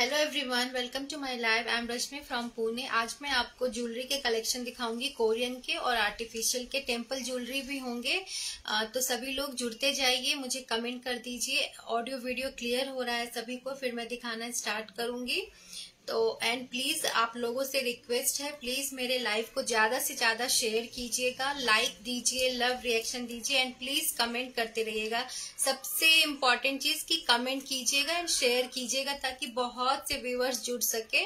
Hello everyone welcome to my live I am Rashmi from Pune आज मैं आपको jewellery के कलेक्शन दिखाऊँगी कोरियन के और आर्टिफिशियल के. टेंपल ज्वेलरी भी होंगे। तो सभी लोग जुड़ते जाइए, मुझे कमेंट कर दीजिए। ऑडियो वीडियो क्लियर हो रहा है, सभी को फिर मैं दिखाना स्टार्ट करूँगी। तो एंड प्लीज़ आप लोगों से रिक्वेस्ट है प्लीज़ मेरे लाइव को ज़्यादा से ज़्यादा शेयर कीजिएगा लाइक दीजिए लव रिएक्शन दीजिए एंड प्लीज़ कमेंट करते रहिएगा। सबसे इम्पोर्टेंट चीज़ की कमेंट कीजिएगा एंड शेयर कीजिएगा ताकि बहुत से व्यूअर्स जुड़ सके।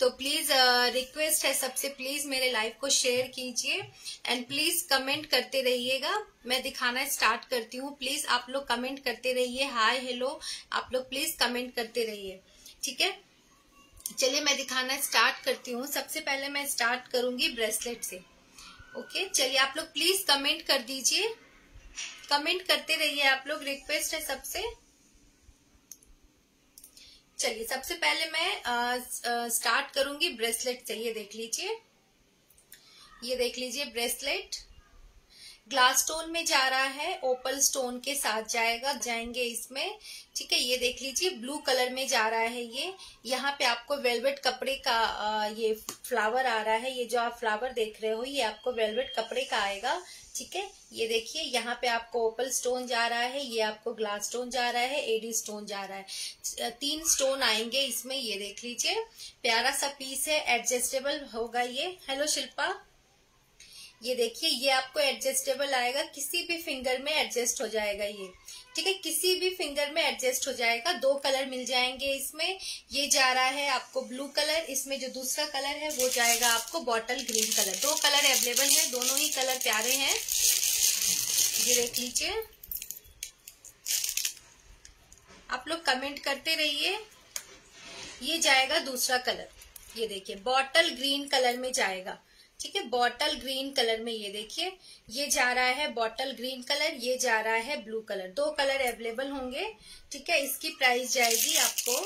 तो प्लीज़ रिक्वेस्ट है सबसे प्लीज़ मेरे लाइव को शेयर कीजिए एंड प्लीज़ कमेंट करते रहिएगा। मैं दिखाना स्टार्ट करती हूँ। प्लीज़ आप लोग कमेंट करते रहिए। हाय हेलो आप लोग प्लीज़ कमेंट करते रहिए। ठीक है? चलिए मैं दिखाना स्टार्ट करती हूँ। सबसे पहले मैं स्टार्ट करूँगी ब्रेसलेट से। ओके चलिए आप लोग प्लीज़ कमेंट कर दीजिए। कमेंट करते रहिए आप लोग रिक्वेस्ट है सबसे। चलिए सबसे पहले मैं आ, आ, स्टार्ट करूँगी ब्रेसलेट से। ये देख लीजिए। ये देख लीजिए ब्रेसलेट ग्लास स्टोन में जा रहा है, ओपल स्टोन के साथ जाएगा, जाएँगे इसमें। ठीक है, ये देख लीजिए, ब्लू कलर में जा रहा है ये। यहाँ पे आपको वेलवेट कपड़े का ये फ्लावर आ रहा है। ये जो आप फ्लावर देख रहे हो, ये आपको वेलवेट कपड़े का आएगा। ठीक है, ये देखिए, यहाँ पे आपको ओपल स्टोन जा रहा है, ये आपको ग्लास स्टोन जा रहा है, एडी स्टोन जा रहा है। तीन स्टोन आएँगे इसमें, ये देख लीजिए। प्यारा सा पीस है, एडजस्टेबल होगा ये। हेलो शिल्पा। ये देखिए, ये आपको एडजस्टेबल आएगा। किसी भी फिंगर में एडजस्ट हो जाएगा ये। ठीक है, किसी भी फिंगर में एडजस्ट हो जाएगा। दो कलर मिल जाएँगे इसमें। ये जा रहा है आपको ब्लू कलर इसमें जो दूसरा कलर है, वो जाएगा आपको बॉटल ग्रीन कलर दो कलर अवेलेबल है, दोनों ही कलर प्यारे हैं। ये देख लीजिए। आप लोग कमेंट करते रहिए। ये जाएगा दूसरा कलर ये देखिए बॉटल ग्रीन कलर में जाएगा। ठीक है बॉटल ग्रीन कलर में ये देखिए, ये जा रहा है बॉटल ग्रीन कलर ये जा रहा है ब्लू कलर दो कलर अवेलेबल होंगे, ठीक है, इसकी प्राइस जाएगी आपको,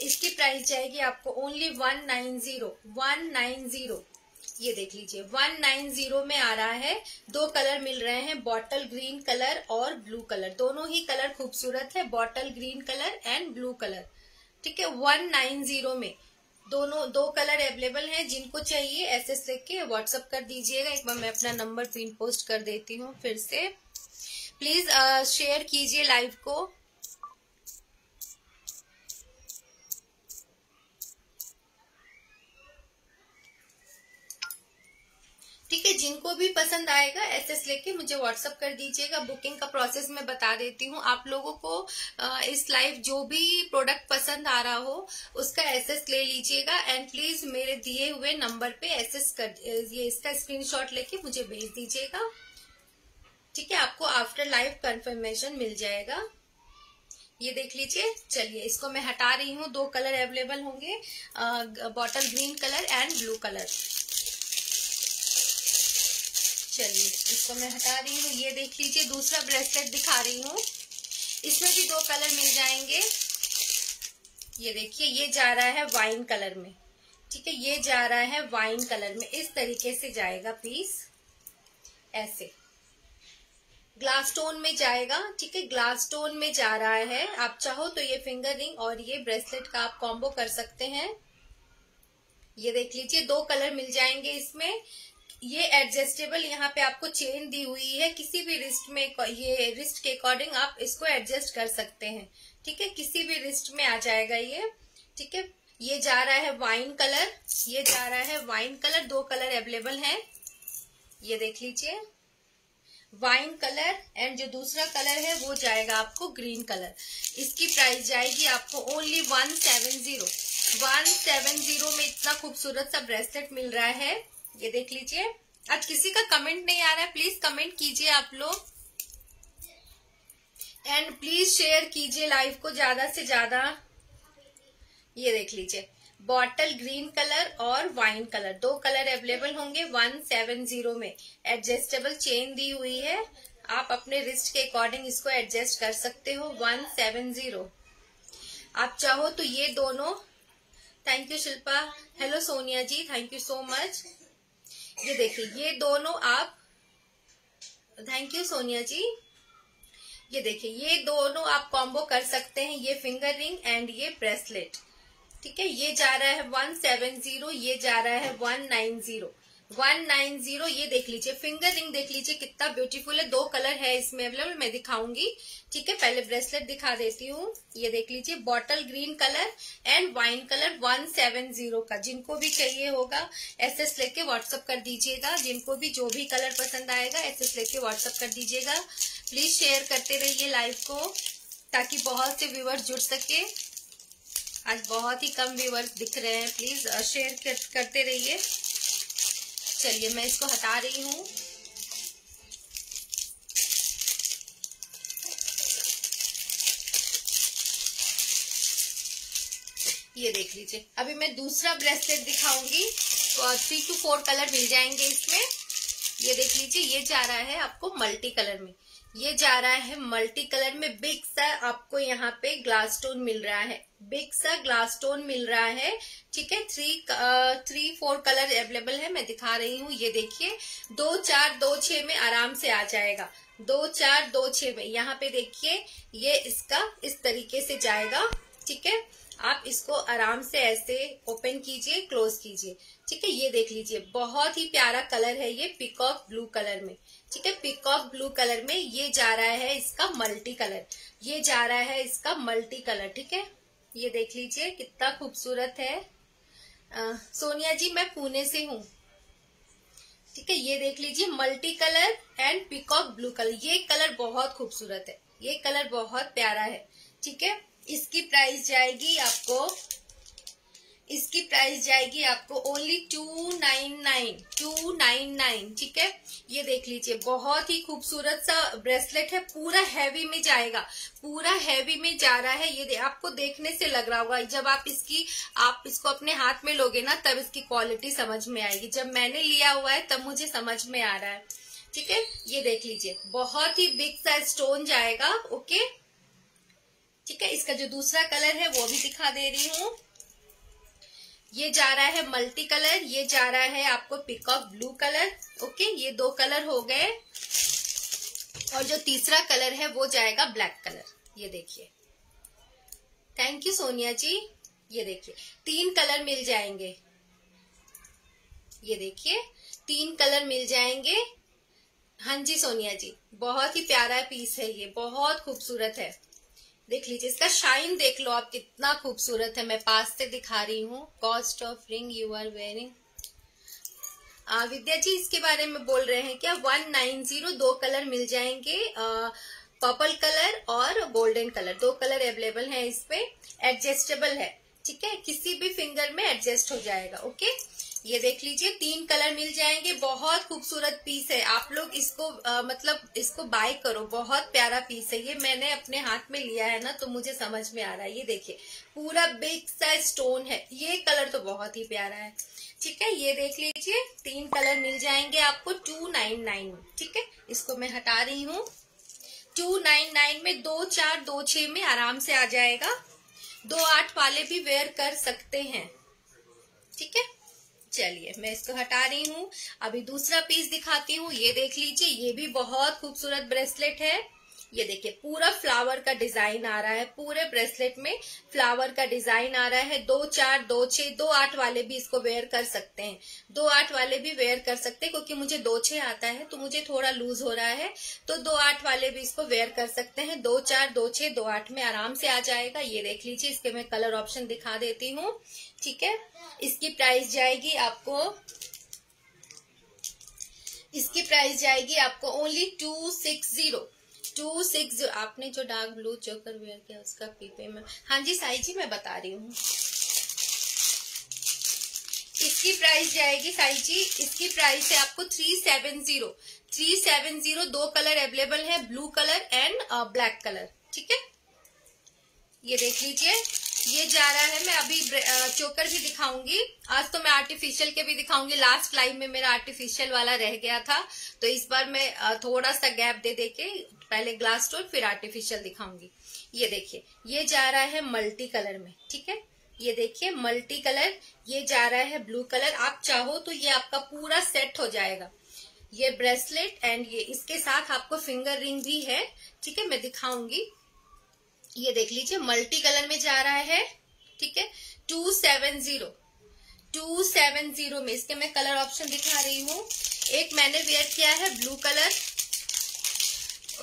इसकी प्राइस जाएगी आपको only one nine zero one nine zero ये देख लीजिए वन नाइन ज़ीरो में आ रहा है, दो कलर मिल रहे हैं बॉटल ग्रीन कलर और ब्लू कलर दोनों ही कलर खूबसूरत है bottle green colour and blue colour ठीक है वन नाइन ज़ीरो में दोनों, दो कलर अवेलेबल हैं, जिनको चाहिए, ऐसे लिख के व्हाट्सअप कर दीजिएगा। एक बार मैं अपना नंबर पिन पोस्ट कर देती हूँ फिर से। प्लीज़ शेयर कीजिए लाइव को। ठीक है, जिनको भी पसंद आएगा एस लेके मुझे व्हाट्सअप कर दीजिएगा बुकिंग का प्रोसेस मैं बता देती हूँ। आप लोगों को इस लाइव जो भी प्रोडक्ट पसंद आ रहा हो, उसका एस ले लीजिएगा एंड प्लीज़ मेरे दिए हुए नंबर पे एस कर ये इसका स्क्रीनशॉट लेके मुझे भेज दीजिएगा। ठीक है, आपको आफ्टर लाइव कंफर्मेशन मिल जाएगा। ये देख लीजिए, चलिए, इसको मैं हटा रही हूँ। दो कलर अवेलेबल होंगे bottle green colour and blue colour चलिए, इसको मैं हटा रही हूँ। ये देख लीजिए, दूसरा ब्रेसलेट दिखा रही हूँ। इसमें भी दो कलर मिल जाएँगे। ये देखिए, ये जा रहा है वाइन कलर में। ठीक है, ये जा रहा है वाइन कलर में। इस तरीके से जाएगा पीस ऐसे। ग्लास स्टोन में जाएगा। ठीक है ग्लास स्टोन में जा रहा है। आप चाहो तो ये फिंगर रिंग और ये ब्रेसलेट का आप कॉम्बो कर सकते हैं। ये देख लीजिए, दो कलर मिल जाएँगे इसमें। ये एडजस्टेबल यहाँ पे आपको चेन दी हुई है। किसी भी रिस्ट में ये रिस्ट के अकॉर्डिंग आप इसको एडजस्ट कर सकते हैं। ठीक है? किसी भी रिस्ट में आ जाएगा ये। ठीक है? ये जा रहा है वाइन कलर ये जा रहा है वाइन कलर दो कलर अवेलेबल है। ये देख लीजिए। वाइन कलर एंड जो दूसरा कलर है, वो जाएगा आपको ग्रीन कलर इसकी प्राइस जाएगी आपको only one seven zero one seven zero में इतना खूबसूरत सा ब्रेसलेट मिल रहा है। ये देख लीजिए। आज किसी का कमेंट नहीं आ रहा है। प्लीज़ कमेंट कीजिए आप लोग। एंड प्लीज़ शेयर कीजिए लाइव को ज़्यादा से ज़्यादा। ये देख लीजिए। बॉटल ग्रीन कलर और वाइन कलर दो कलर अवेलेबल होंगे। वन सेवन ज़ीरो में। एडजस्टेबल चेन दी हुई है। आप अपने रिस्ट के अकॉर्डिंग इसको एडजस्ट कर सकते हो। वन सेवन ज़ीरो आप चाहो तो ये दोनों। Thank you Shilpa hello Sonia ji thank you so much ये देखिए, ये दोनों आप थैंक यू सोनिया जी। ये देखिए, ये दोनों आप कॉम्बो कर सकते हैं, ये फिंगर रिंग एंड ये ब्रेसलेट ठीक है, ये जा रहा है वन सेवन ज़ीरो ये जा रहा है one nine zero one nine zero, ये देख लीजिए फिंगर रिंग देख लीजिए, कितना ब्यूटीफुल है, दो कलर है इसमें अवेलेबल मैं दिखाऊँगी। ठीक है, पहले ब्रेसलेट दिखा देती हूँ। ये देख लीजिए bottle green colour and wine colour one seven zero का। जिनको भी चाहिए होगा एस एस लेके व्हाट्सअप कर दीजिएगा। जिनको भी जो भी कलर पसंद आएगा एस लेके व्हाट्सअप कर दीजिएगा। प्लीज़ शेयर करते रहिए लाइव को, ताकि बहुत से व्यूवर्स जुड़ सके। आज बहुत ही कम व्यूवर्स दिख रहे हैं। प्लीज़ शेयर करते रहिए। चलिए मैं इसको हटा रही हूँ। ये देख लीजिए। अभी मैं दूसरा ब्रेसलेट दिखाऊँगी। थ्री टू फोर कलर मिल जाएँगे इसमें। ये देख लीजिए, ये जा रहा है आपको मल्टी कलर में। ये जा रहा है मल्टी कलर में। बिग सा आपको यहाँ पे ग्लास स्टोन मिल रहा है। बिग सा ग्लास स्टोन मिल रहा है। ठीक है? Three three four colour available है। मैं दिखा रही हूँ। ये देखिए, दो, चार, दो, छह में आराम से आ जाएगा। दो, चार, दो, छह में। यहाँ पे देखिए, ये इसका इस तरीके से जाएगा। ठीक है? आप इसको आराम से ऐसे ओपन कीजिए क्लोज कीजिए। ठीक है? ये देख लीजिए। बहुत ही प्यारा कलर है ये पिकॉक ब्लू कलर में। ठीक है? पिकॉक ब्लू कलर में ये जा रहा है इसका मल्टी कलर ये जा रहा है इसका मल्टी कलर ठीक है? ये देख लीजिए कितना खूबसूरत है। आ, सोनिया जी मैं पुणे से हूँ। ठीक है ये देख लीजिए multi colour and peacock blue colour ये कलर बहुत खूबसूरत है। ये कलर बहुत प्यारा है। ठीक है? इसकी प्राइस जाएगी आपको इसकी प्राइस जाएगी आपको only two nine nine two nine nine ठीक है? ये देख लीजिए बहुत ही खूबसूरत सा ब्रेसलेट है पूरा हैवी में जाएगा पूरा हैवी में जा रहा है। ये दे, आपको देखने से लग रहा होगा जब आप इसकी आप इसको अपने हाथ में लोगे ना तब इसकी क्वालिटी समझ में आएगी। जब मैंने लिया हुआ है तब मुझे समझ में आ रहा है ठीक है? ये देख लीजिए बहुत ही बिग साइज़ स्टोन जाएगा ओके ठीक है इसका जो दूसरा कलर है वो भी दिखा दे रही हूँ। ये जा रहा है मल्टी कलर ये जा रहा है आपको पिकअप ब्लू कलर ओके ये दो कलर हो गए। और जो तीसरा कलर है, वो जाएगा ब्लैक कलर ये देखिए। Thank you Sonia ji. ये देखिए। तीन कलर मिल जाएँगे। ये देखिए। तीन कलर मिल जाएँगे। हाँ जी सोनिया जी। बहुत ही प्यारा पीस है ये। बहुत खूबसूरत है। देख लीजिए, इसका शाइन देख लो आप, कितना खूबसूरत है। मैं पास से दिखा रही हूँ cost of ring you are wearing Vidya ji, इसके बारे में बोल रहे हैं क्या? वन नाइन ज़ीरो दो कलर मिल जाएँगे पर्पल कलर और गोल्डन कलर दो कलर अवेलेबल है इस पे एडजस्टेबल है, ठीक है? किसी भी फिंगर में एडजस्ट हो जाएगा ओके ये देख लीजिए तीन कलर मिल जाएँगे। बहुत खूबसूरत पीस है। आप लोग इसको आ, मतलब इसको बाय करो। बहुत प्यारा पीस है। ये मैंने अपने हाथ में लिया है ना तो मुझे समझ में आ रहा है। ये देखिए पूरा बिग साइज़ स्टोन है। ये कलर तो बहुत ही प्यारा है। ठीक है ये देख लीजिए तीन कलर मिल जाएँगे आपको टू नाइन नाइन ठीक है इसको मैं हटा रही हूँ। टू नाइन नाइन में दो चार दो छ में आराम से आ जाएगा। दो आठ वाले भी वेयर कर सकते हैं। ठीक है चलिए, मैं इसको हटा रही हूँ। अभी दूसरा पीस दिखाती हूँ, ये देख लीजिए, ये भी बहुत खूबसूरत ब्रेसलेट है। ये देखिए, पूरा फ्लावर का डिज़ाइन आ रहा है, पूरे ब्रेसलेट में फ्लावर का डिज़ाइन आ रहा है। दो चार, दो छह, दो आठ वाले भी इसको वेयर कर सकते हैं। दो आठ वाले भी वेयर कर सकते हैं, क्योंकि मुझे दो छह आता है तो मुझे थोड़ा लूज हो रहा है। तो दो आठ वाले भी इसको वेयर कर सकते हैं। दो चार, दो छह, दो आठ में आराम से आ जाएगा। ये देख लीजिए, इसके मैं कलर ऑप्शन दिखा देती हूँ। ठीक है? इसकी प्राइस जाएगी आपको, इसकी प्राइस जाएगी आपको only two six zero two six आपने जो डार्क ब्लू चोकर वेयर किया, उसका पीपे में हाँ जी, साई जी, मैं बता रही हूँ। इसकी प्राइस जाएगी साई जी, इसकी प्राइस है आपको three seven zero three seven zero दो कलर अवेलेबल है blue colour and black colour ठीक है? ये देख लीजिए। ये जा रहा है, मैं अभी चोकर भी दिखाऊँगी। आज तो मैं आर्टिफिशियल के भी दिखाऊँगी। लास्ट लाइव में मेरा आर्टिफिशियल वाला रह गया था। तो इस बार मैं थोड़ा सा गैप दे दे के पहले ग्लास स्टोन फिर आर्टिफिशियल दिखाऊँगी। ये देखिए, ये जा रहा है मल्टी कलर में, ठीक है? ये देखिए मल्टी कलर ये जा रहा है ब्लू कलर आप चाहो तो ये आपका पूरा सेट हो जाएगा। ये ब्रेसलेट एंड ये, इसके साथ आपको फिंगर रिंग भी है, ठीक है? मैं दिखाऊँगी। ये देख लीजिए मल्टी कलर में जा रहा है, ठीक है? Two seven zero two seven zero में इसके मैं कलर ऑप्शन दिखा रही हूँ। एक मैंने वेयर किया है ब्लू कलर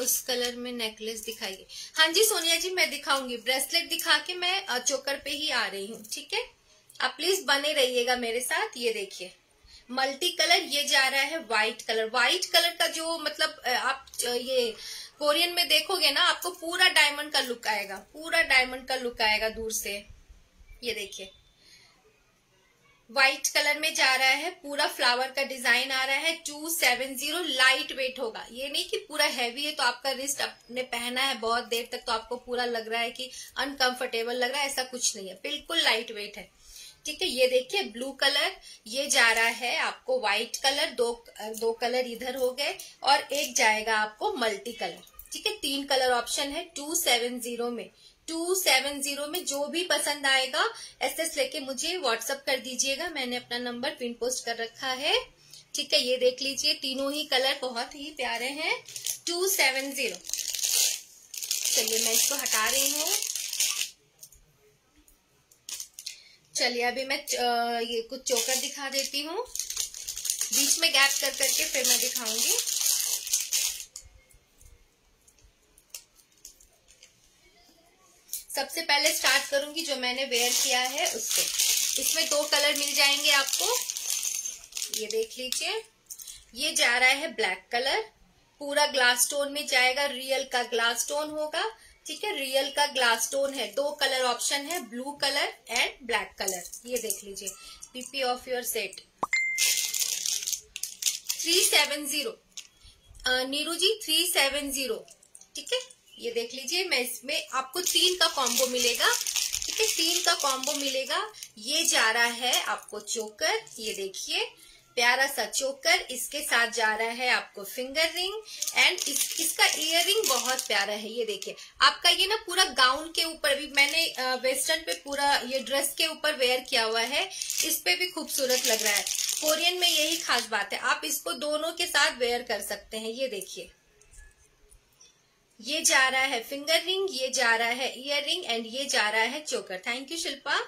उस कलर में नेकलेस दिखाइए। हाँ जी, सोनिया जी, मैं दिखाऊँगी। ब्रेसलेट दिखा के मैं चोकर पे ही आ रही हूँ, ठीक है? आप प्लीज़ बने रहिएगा मेरे साथ, ये देखिए। मल्टी कलर ये जा रहा है व्हाइट कलर व्हाइट कलर का जो मतलब आप ये कोरियन में देखोगे ना, आपको पूरा डायमंड का लुक आएगा। पूरा डायमंड का लुक आएगा दूर से। ये देखिए। व्हाइट कलर में जा रहा है, पूरा फ्लावर का डिज़ाइन आ रहा है two seven zero light weight होगा। ये नहीं कि पूरा हैवी है तो आपका रिस्ट आपने पहना है बहुत देर तक तो आपको पूरा लग रहा है कि अनकंफर्टेबल लग रहा है, ऐसा कुछ नहीं है। बिल्कुल लाइट वेट है। ठीक है, ये देखिए ब्लू कलर ये जा रहा है आपको व्हाइट कलर दो दो कलर इधर हो गए और एक जाएगा आपको मल्टी कलर ठीक है, तीन कलर ऑप्शन है टू सेवन ज़ीरो में। टू सेवन ज़ीरो में जो भी पसंद आएगा एस लेके मुझे व्हाट्सअप कर दीजिएगा, मैंने अपना नंबर पिन पोस्ट कर रखा है। ठीक है, ये देख लीजिए, तीनों ही कलर बहुत ही प्यारे हैं। टू सेवन ज़ीरो चलिए, मैं इसको हटा रही हूँ। चलिए, अभी मैं ये कुछ चोकर दिखा देती हूँ। बीच में गैप कर करके फिर मैं दिखाऊँगी। सबसे पहले स्टार्ट करूँगी जो मैंने वेयर किया है उससे इसमें दो कलर मिल जाएँगे आपको। ये देख लीजिए। ये जा रहा है ब्लैक कलर पूरा ग्लास स्टोन में जाएगा रियल का ग्लास स्टोन होगा। ठीक है रियल का ग्लास स्टोन है, दो कलर ऑप्शन है blue colour and black colour ये देख लीजिए PP of your set three seven zero Neeru ji three seven zero ठीक है, ये देख लीजिए, मैं इसमें आपको तीन का कॉम्बो मिलेगा। ठीक है, तीन का कॉम्बो मिलेगा। ये जा रहा है आपको चोकर ये देखिए। प्यारा सा चोकर इसके साथ जा रहा है आपको फिंगर रिंग एंड इस, इसका इयर रिंग बहुत प्यारा है ये देखिए। आपका ये ना पूरा गाउन के ऊपर भी मैंने वेस्टर्न पे पूरा ये ड्रेस के ऊपर वेयर किया हुआ है इस पे भी खूबसूरत लग रहा है। कोरियन में यही खास बात है आप इसको दोनों के साथ वेयर कर सकते हैं ये देखिए। ये जा रहा है फिंगर रिंग ये जा रहा है इयर रिंग एंड ये जा रहा है चोकर। Thank you Shilpa.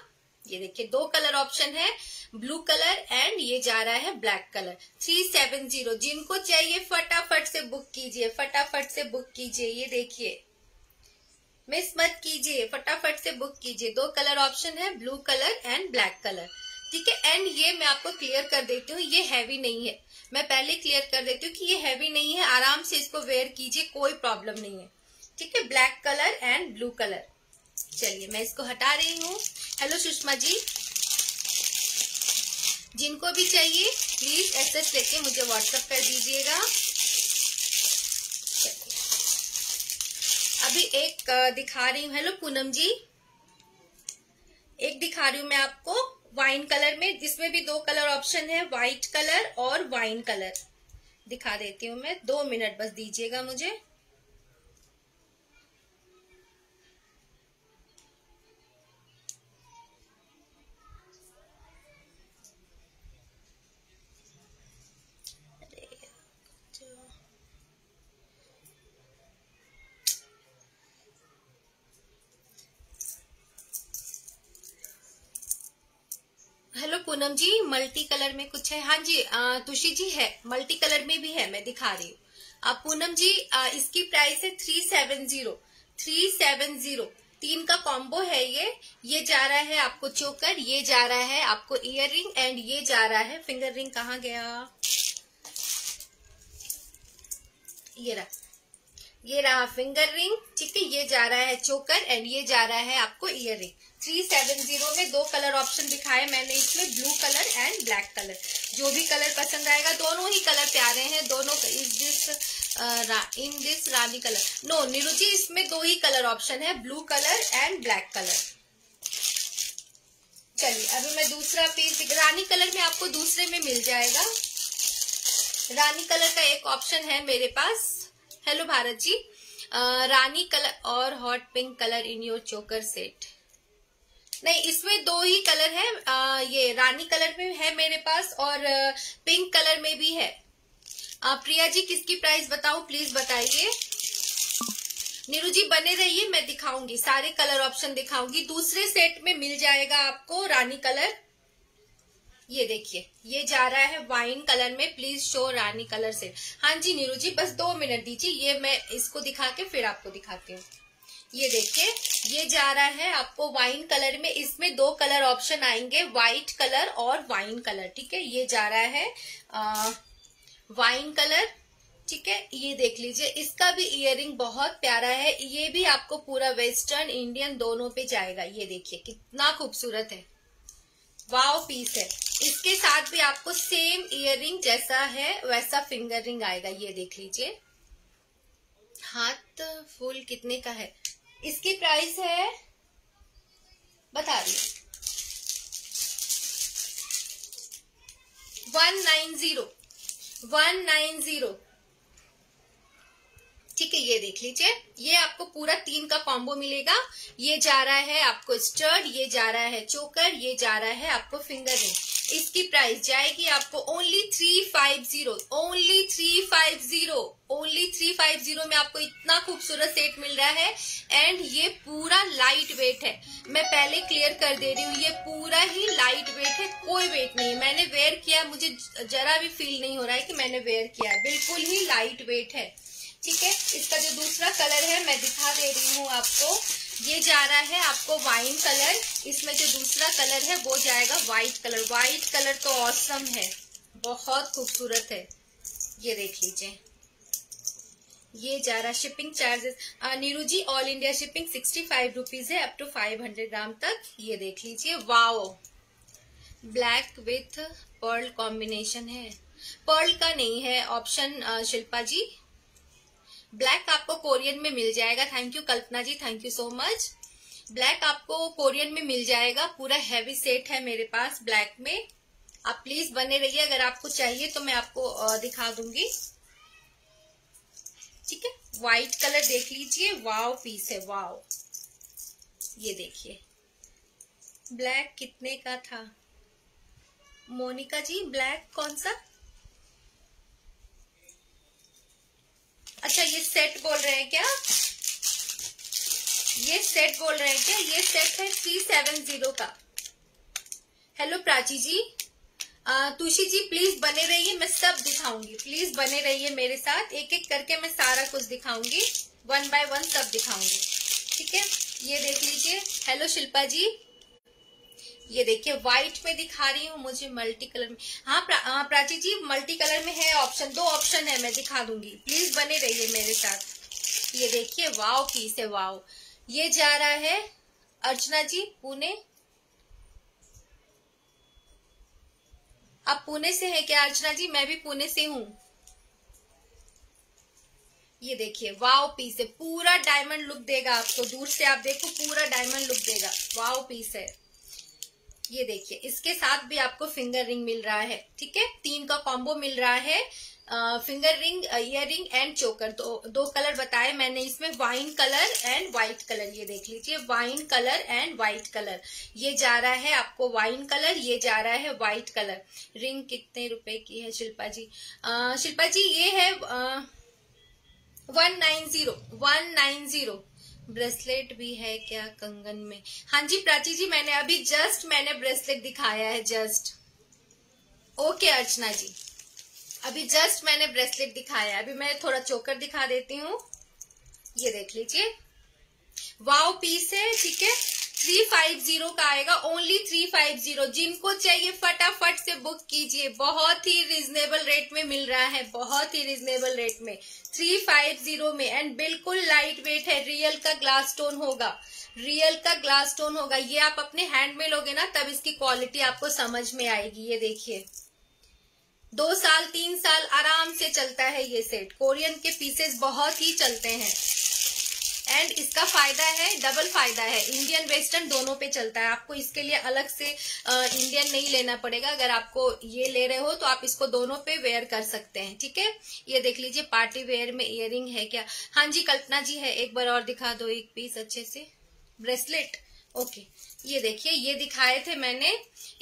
ये देखिए, दो कलर ऑप्शन है, ब्लू कलर एंड ये जा रहा है black colour. Three seven zero, जिनको चाहिए फटाफट से बुक कीजिए, फटाफट से बुक कीजिए, ये देखिए। मिस मत कीजिए, फटाफट से बुक कीजिए। दो कलर ऑप्शन है, blue colour and black colour. ठीक है एंड ये मैं आपको क्लियर कर देती हूँ, ये हैवी नहीं है। मैं पहले क्लियर कर देती हूँ कि ये हैवी नहीं है, आराम से इसको वेयर कीजिए, कोई प्रॉब्लम नहीं है। ठीक है, black colour and blue colour. चलिए, मैं इसको हटा रही हूँ। हेलो सुषमा जी। जिनको भी चाहिए प्लीज़ एस लेके मुझे व्हाट्सएप कर दीजिएगा। अभी एक दिखा रही हूँ। हेलो पूनम जी। एक दिखा रही हूँ मैं आपको। वाइन कलर में, जिसमें भी दो कलर ऑप्शन है व्हाइट कलर और वाइन कलर दिखा देती हूँ मैं। दो मिनट बस दीजिएगा मुझे। पूनम जी मल्टी कलर में कुछ है? हाँ जी तुषी जी है मल्टी कलर में भी है मैं दिखा रही हूँ। पूनम जी आ, इसकी प्राइस है three seven zero three seven zero तीन का कॉम्बो है ये। ये जा रहा है आपको चोकर ये जा रहा है आपको इयर रिंग एंड ये जा रहा है फिंगर रिंग कहाँ गया? ये रहा। ये रहा फिंगर रिंग ठीक है? ये जा रहा है चोकर एंड ये जा रहा है आपको ear ring three seven zero में दो कलर ऑप्शन दिखाए मैंने इसमें blue colour and black colour. जो भी कलर पसंद आएगा दोनों ही कलर प्यारे हैं दोनों इस this in this rani colour. No Niruchi इसमें दो ही कलर ऑप्शन है blue colour and black colour. चलिए अभी मैं दूसरा पीस रानी कलर में आपको दूसरे में मिल जाएगा। रानी कलर का एक ऑप्शन है मेरे पास। हेलो भारत जी। आ, रानी कलर और hot pink colour in your choker set नहीं इसमें दो ही कलर है आ, ये रानी कलर में है मेरे पास और पिंक कलर में भी है। प्रिया जी किसकी प्राइस बताऊँ प्लीज़ बताइए। नीरू जी बने रहिए मैं दिखाऊँगी सारे कलर ऑप्शन दिखाऊँगी। दूसरे सेट में मिल जाएगा आपको रानी कलर। ये देखिए ये जा रहा है वाइन कलर में प्लीज़ शो रानी कलर से। हाँ जी नीरू जी बस दो मिनट दीजिए ये मैं इसको दिखा के फिर आपको दिखाती हूँ। ये देखिए, ये जा रहा है आपको वाइन कलर में। इसमें दो कलर ऑप्शन आएँगे व्हाइट कलर और वाइन कलर ठीक है? ये जा रहा है वाइन कलर ठीक है? ये देख लीजिए, इसका भी इयरिंग बहुत प्यारा है। ये भी आपको पूरा वेस्टर्न इंडियन दोनों पे जाएगा। ये देखिए, कितना खूबसूरत है। वाव पीस है। इसके साथ भी आपको सेम इयरिंग जैसा है, वैसा फिंगर रिंग आएगा। ये देख लीजिए। हाथ फुल कितने का है? इसकी प्राइस है, बता रही one nine zero one nine zero ठीक है, ये देख लीजिए। ये आपको पूरा तीन का कॉम्बो मिलेगा। ये जा रहा है आपको स्टर्ड ये जा रहा है चोकर ये जा रहा है आपको फिंगर रिंग इसकी प्राइस जाएगी आपको only three five zero only three five zero only three five zero में आपको इतना खूबसूरत सेट मिल रहा है एंड ये पूरा लाइट वेट है। मैं पहले क्लियर कर दे रही हूँ, ये पूरा ही लाइट वेट है, कोई वेट नहीं। मैंने वेयर किया मुझे जरा भी फील नहीं हो रहा है कि मैंने वेयर किया है। बिल्कुल ही लाइट वेट है। ठीक है, इसका जो दूसरा कलर है, मैं दिखा दे रही हूँ आपको। ये जा रहा है आपको वाइन कलर। इसमें जो दूसरा कलर है, वो जाएगा व्हाइट कलर व्हाइट कलर तो औसम है। बहुत खूबसूरत है। ये देख लीजिए। ये जा रहा shipping charges Neeru ji all India shipping sixty five rupees है up to five hundred gram तक। ये देख लीजिए। Wow black with pearl combination है। पर्ल का नहीं है ऑप्शन शिल्पा जी। ब्लैक आपको कोरियन में मिल जाएगा। Thank you Kalpana ji thank you so much black आपको कोरियन में मिल जाएगा। पूरा हैवी सेट है मेरे पास ब्लैक में। आप प्लीज़ बने रहिए, अगर आपको चाहिए तो मैं आपको दिखा दूँगी। ठीक है? व्हाइट कलर देख लीजिए। वाव पीस है वाव ये देखिए। ब्लैक कितने का था? मोनिका जी ब्लैक कौन सा? अच्छा ये सेट बोल रहे हैं क्या? ये सेट बोल रहे हैं क्या? ये सेट है थ्री सेवन ज़ीरो का। हेलो प्राची जी। तुषी जी प्लीज़ बने रहिए, मैं सब दिखाऊँगी। प्लीज़ बने रहिए मेरे साथ। एक एक करके मैं सारा कुछ दिखाऊँगी। वन बाय वन सब दिखाऊँगी। ठीक है? ये देख लीजिए। हेलो शिल्पा जी। ये देखिए व्हाइट में दिखा रही हूँ मुझे मल्टी कलर में। हाँ प्रा, हाँ प्राची जी मल्टी कलर में है ऑप्शन दो ऑप्शन है मैं दिखा दूँगी। प्लीज़ बने रहिए मेरे साथ। ये देखिए वाव पीस है वाव ये जा रहा है अर्चना जी पुणे। आप पुणे से है क्या अर्चना जी? मैं भी पुणे से हूँ। ये देखिए वाव पीस है। पूरा डायमंड लुक देगा आपको। दूर से आप देखो पूरा डायमंड लुक देगा। वाव पीस है। ये देखिए, इसके साथ भी आपको फिंगर रिंग मिल रहा है, ठीक है? तीन का कॉम्बो मिल रहा है finger ring ear ring and choker दो दो कलर बताए मैंने इसमें wine colour and white colour ये देख लीजिए wine colour and white colour ये जा रहा है आपको वाइन कलर ये जा रहा है व्हाइट कलर रिंग कितने रुपए की है शिल्पा जी? शिल्पा जी, ये है one nine zero one nine zero bracelet भी है क्या कंगन में? हाँ जी, प्राची जी, मैंने अभी जस्ट मैंने ब्रेसलेट दिखाया है जस्ट ओके अर्चना जी। अभी जस्ट मैंने ब्रेसलेट दिखाया है। अभी मैं थोड़ा चोकर दिखा देती हूँ। ये देख लीजिए। वाव पीस है, ठीक है? थ्री फाइव ज़ीरो का आएगा। Only three five zero. जिनको चाहिए फटाफट से बुक कीजिए। बहुत ही रिजनेबल रेट में मिल रहा है। बहुत ही रिजनेबल रेट में। थ्री फाइव ज़ीरो में। एंड बिल्कुल लाइट वेट है। रियल का ग्लास स्टोन होगा। रियल का ग्लास स्टोन होगा। ये आप अपने हैंड में लोगे ना, तब इसकी क्वालिटी आपको समझ में आएगी। ये देखिए। दो साल, तीन साल आराम से चलता है ये सेट कोरियन के पीसेस बहुत ही चलते हैं। एंड इसका फ़ायदा है डबल फ़ायदा है। इंडियन वेस्टर्न दोनों पे चलता है। आपको इसके लिए अलग से इंडियन नहीं लेना पड़ेगा। अगर आपको ये ले रहे हो तो आप इसको दोनों पे वेयर कर सकते हैं, ठीक है? ये देख लीजिए पार्टी वेयर में इयर है क्या? हाँ जी, कल्पना जी है। एक बार और दिखा दो एक पीस अच्छे से। ब्रेसलेट ओके ये देखिए, ये दिखाए थे मैंने।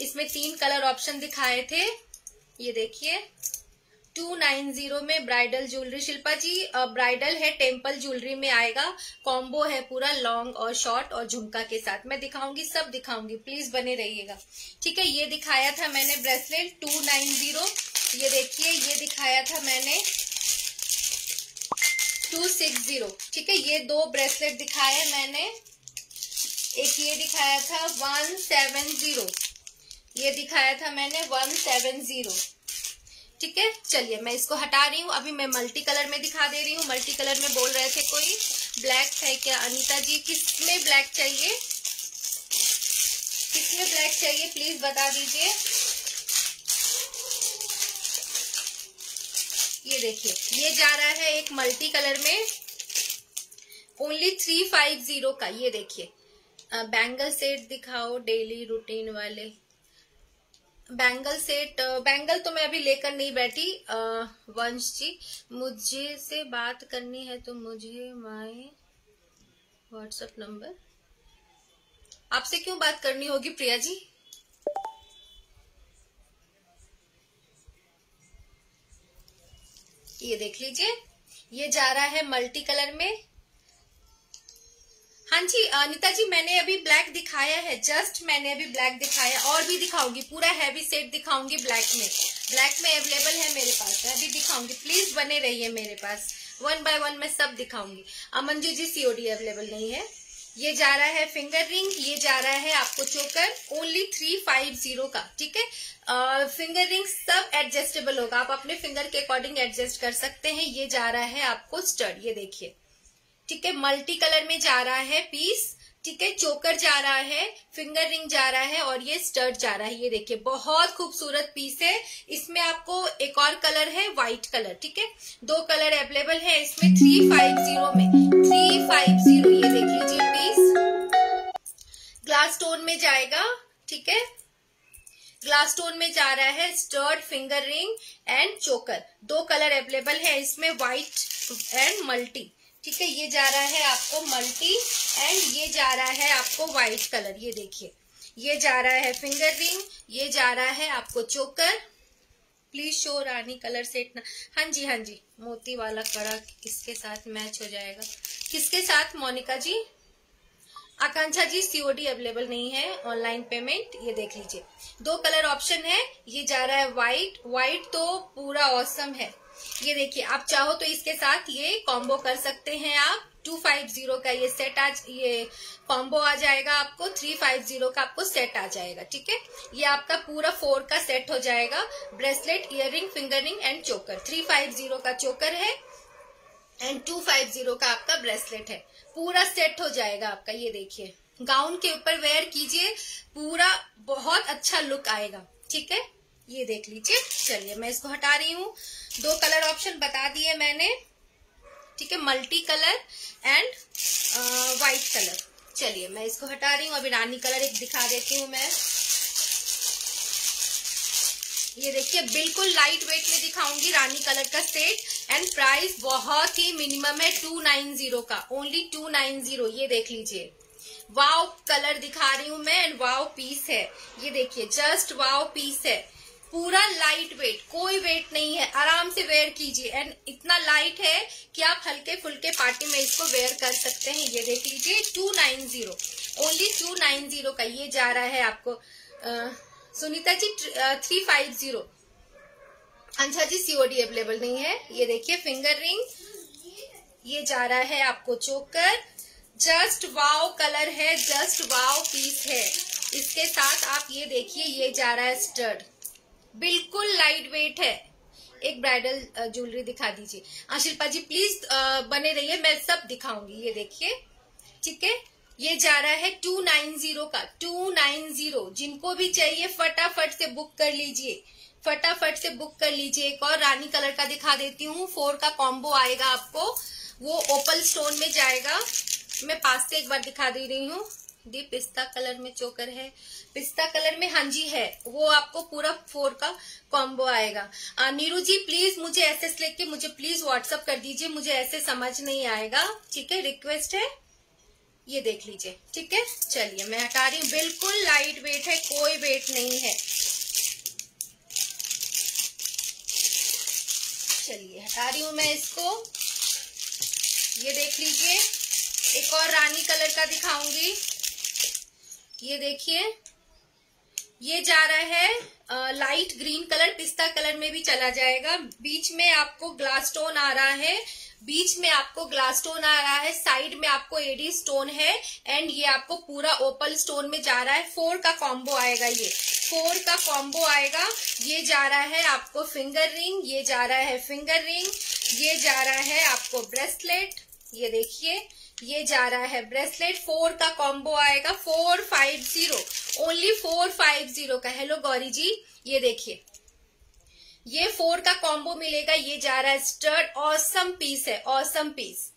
इसमें तीन कलर ऑप्शन दिखाए थे। ये देखिए। टू नाइन ज़ीरो में bridal jewellery. Shilpa ji bridal है, टेंपल ज्वेलरी में आएगा। कॉम्बो है पूरा लॉन्ग और शॉर्ट और झुमका के साथ। मैं दिखाऊँगी, सब दिखाऊँगी। प्लीज़ बने रहिएगा। ठीक है, ये दिखाया था मैंने ब्रेसलेट, टू नाइन ज़ीरो। ये देखिए, ये दिखाया था मैंने टू सिक्स ज़ीरो। ठीक है, ये दो ब्रेसलेट दिखाया मैंने। एक ये दिखाया था वन सेवन ज़ीरो। ये दिखाया था मैंने वन सेवन ज़ीरो। ठीक है? चलिए, मैं इसको हटा रही हूँ। अभी मैं मल्टी कलर में दिखा दे रही हूँ। मल्टी कलर में बोल रहे थे कोई ब्लैक है क्या? अनीता जी, किसमें ब्लैक चाहिए? किसमें ब्लैक चाहिए? प्लीज़ बता दीजिए। ये देखिए, ये जा रहा है एक मल्टी कलर में। ओनली थ्री फाइव ज़ीरो का, ये देखिए। बैंगल सेट दिखाओ डेली रूटीन वाले। बैंगल सेट बैंगल तो मैं अभी लेकर नहीं बैठी। वंश जी, मुझे से बात करनी है तो मुझे माय व्हाट्सएप नंबर आपसे क्यों बात करनी होगी प्रिया जी? ये देख लीजिए, ये जा रहा है मल्टी कलर में। हाँ जी अनिता जी मैंने अभी ब्लैक दिखाया है जस्ट मैंने अभी ब्लैक दिखाया, और भी दिखाऊँगी, पूरा हैवी सेट दिखाऊँगी ब्लैक में। ब्लैक में अवेलेबल है मेरे पास अभी दिखाऊँगी प्लीज़ बने रहिए मेरे पास। वन बाय वन मैं सब दिखाऊँगी। अमनजू जी सीओडी अवेलेबल नहीं है। ये जा रहा है फिंगर रिंग ये जा रहा है आपको choker only three five zero का, ठीक है? फिंगर रिंग सब एडजस्टेबल होगा, आप अपने फिंगर के अकॉर्डिंग एडजस्ट कर सकते हैं, ये जा रहा है आपको स्टड ये देखिए। ठीक है मल्टी कलर में जा रहा है पीस ठीक है चोकर जा रहा है फिंगर रिंग जा रहा है और ये स्टर्ट जा रहा है। ये देखिए, बहुत खूबसूरत पीस है। इसमें आपको एक और कलर है व्हाइट कलर ठीक है? दो कलर अवेलेबल है इसमें थ्री फाइव ज़ीरो में। थ्री फाइव ज़ीरो ये देख लीजिए पीस ग्लास स्टोन में जाएगा, ठीक है? ग्लास स्टोन में जा रहा है stud finger ring and choker दो कलर अवेलेबल है इसमें व्हाइट एंड मल्टी ठीक है, ये जा रहा है आपको मल्टी एंड ये जा रहा है आपको व्हाइट कलर ये देखिए। ये जा रहा है फिंगर रिंग ये जा रहा है आपको choker please show rani colour set ना। हाँ जी हाँ जी, मोती वाला कड़ा किसके साथ मैच हो जाएगा? किसके साथ, मोनिका जी? आकांक्षा जी सीओडी अवेलेबल नहीं है ऑनलाइन पेमेंट ये देख लीजिए। दो कलर ऑप्शन है, ये जा रहा है व्हाइट व्हाइट तो पूरा औसम है। ये देखिए, आप चाहो तो इसके साथ ये कॉम्बो कर सकते हैं आप। टू फाइव ज़ीरो का ये सेट आज, ये कॉम्बो आ जाएगा आपको थ्री फाइव ज़ीरो का आपको सेट आ जाएगा, ठीक है? ये आपका पूरा फोर का सेट हो जाएगा। Bracelet ear ring finger ring and choker three five zero का चोकर है एंड टू फाइव ज़ीरो का आपका ब्रेसलेट है। पूरा सेट हो जाएगा आपका, ये देखिए। गाउन के ऊपर वेयर कीजिए, पूरा बहुत अच्छा लुक आएगा, ठीक है? ये देख लीजिए। चलिए, मैं इसको हटा रही हूँ। दो कलर ऑप्शन बता दिए मैंने। ठीक है multi colour and white colour चलिए, मैं इसको हटा रही हूँ। अभी रानी कलर एक दिखा देती हूँ मैं। ये देखिए, बिल्कुल लाइट वेट में दिखाऊँगी रानी कलर का सेट एंड प्राइस बहुत ही मिनिमम है टू नाइन ज़ीरो का। ओनली टू नाइन ज़ीरो ये देख लीजिए। वाव कलर दिखा रही हूँ मैं एंड वाव पीस है। ये देखिए जस्ट वाव पीस है। पूरा लाइट वेट कोई वेट नहीं है। आराम से वेयर कीजिए। एंड इतना लाइट है कि आप हल्के फुल्के पार्टी में इसको वेयर कर सकते हैं। ये देख लीजिए two nine zero only two nine zero का ये जा रहा है आपको। आ, Sunita ji three five zero अच्छा जी सीओडी अवेलेबल नहीं है। ये देखिए फिंगर रिंग ये जा रहा है आपको चोकर जस्ट वाव कलर है जस्ट वाव पीस है। इसके साथ आप ये देखिए ये जा रहा है स्टड बिल्कुल लाइट वेट है। एक ब्राइडल ज्वेलरी दिखा दीजिए। आशिल्पा जी प्लीज़ बने रहिए, मैं सब दिखाऊँगी। ये देखिए, ठीक है? ये जा रहा है टू नाइन ज़ीरो का। टू नाइन ज़ीरो जिनको भी चाहिए, फटाफट से बुक कर लीजिए। फटाफट से बुक कर लीजिए। एक और रानी कलर का दिखा देती हूँ। फोर का कॉम्बो आएगा आपको। वो ओपल स्टोन में जाएगा। मैं पास से एक बार दिखा दे रही हूँ। दी पिस्ता कलर में चोकर है। पिस्ता कलर में हाँ जी है। वो आपको पूरा फोर का कॉम्बो आएगा। नीरू जी प्लीज़ मुझे एस लेके मुझे प्लीज़ व्हाट्सअप कर दीजिए। मुझे ऐसे समझ नहीं आएगा। ठीक है? रिक्वेस्ट है? ये देख लीजिए। ठीक है? चलिए, मैं हटा रही हूँ। बिल्कुल लाइट वेट है, कोई वेट नहीं है। चलिए, हटा रही हूँ मैं इसको। ये देख लीजिए। एक और रानी कलर का दिखाऊँगी। ये देखिए, ये जा रहा है लाइट ग्रीन कलर पिस्ता कलर में भी चला जाएगा। बीच में आपको ग्लास स्टोन आ रहा है। बीच में आपको ग्लास स्टोन आ रहा है। साइड में आपको एडी स्टोन है। एंड ये आपको पूरा ओपल स्टोन में जा रहा है। फोर का कॉम्बो आएगा ये। फोर का कॉम्बो आएगा। ये जा रहा है आपको फिंगर रिंग ये जा रहा है फिंगर रिंग ये जा रहा है आपको ब्रेसलेट ये देखिए ये जा रहा है ब्रेसलेट फोर का कॉम्बो आएगा four five zero only four five zero का। हेलो गौरी जी, ये देखिए। ये फोर का कॉम्बो मिलेगा, ये जा रहा है स्टर्ड ऑसम पीस है ऑसम पीस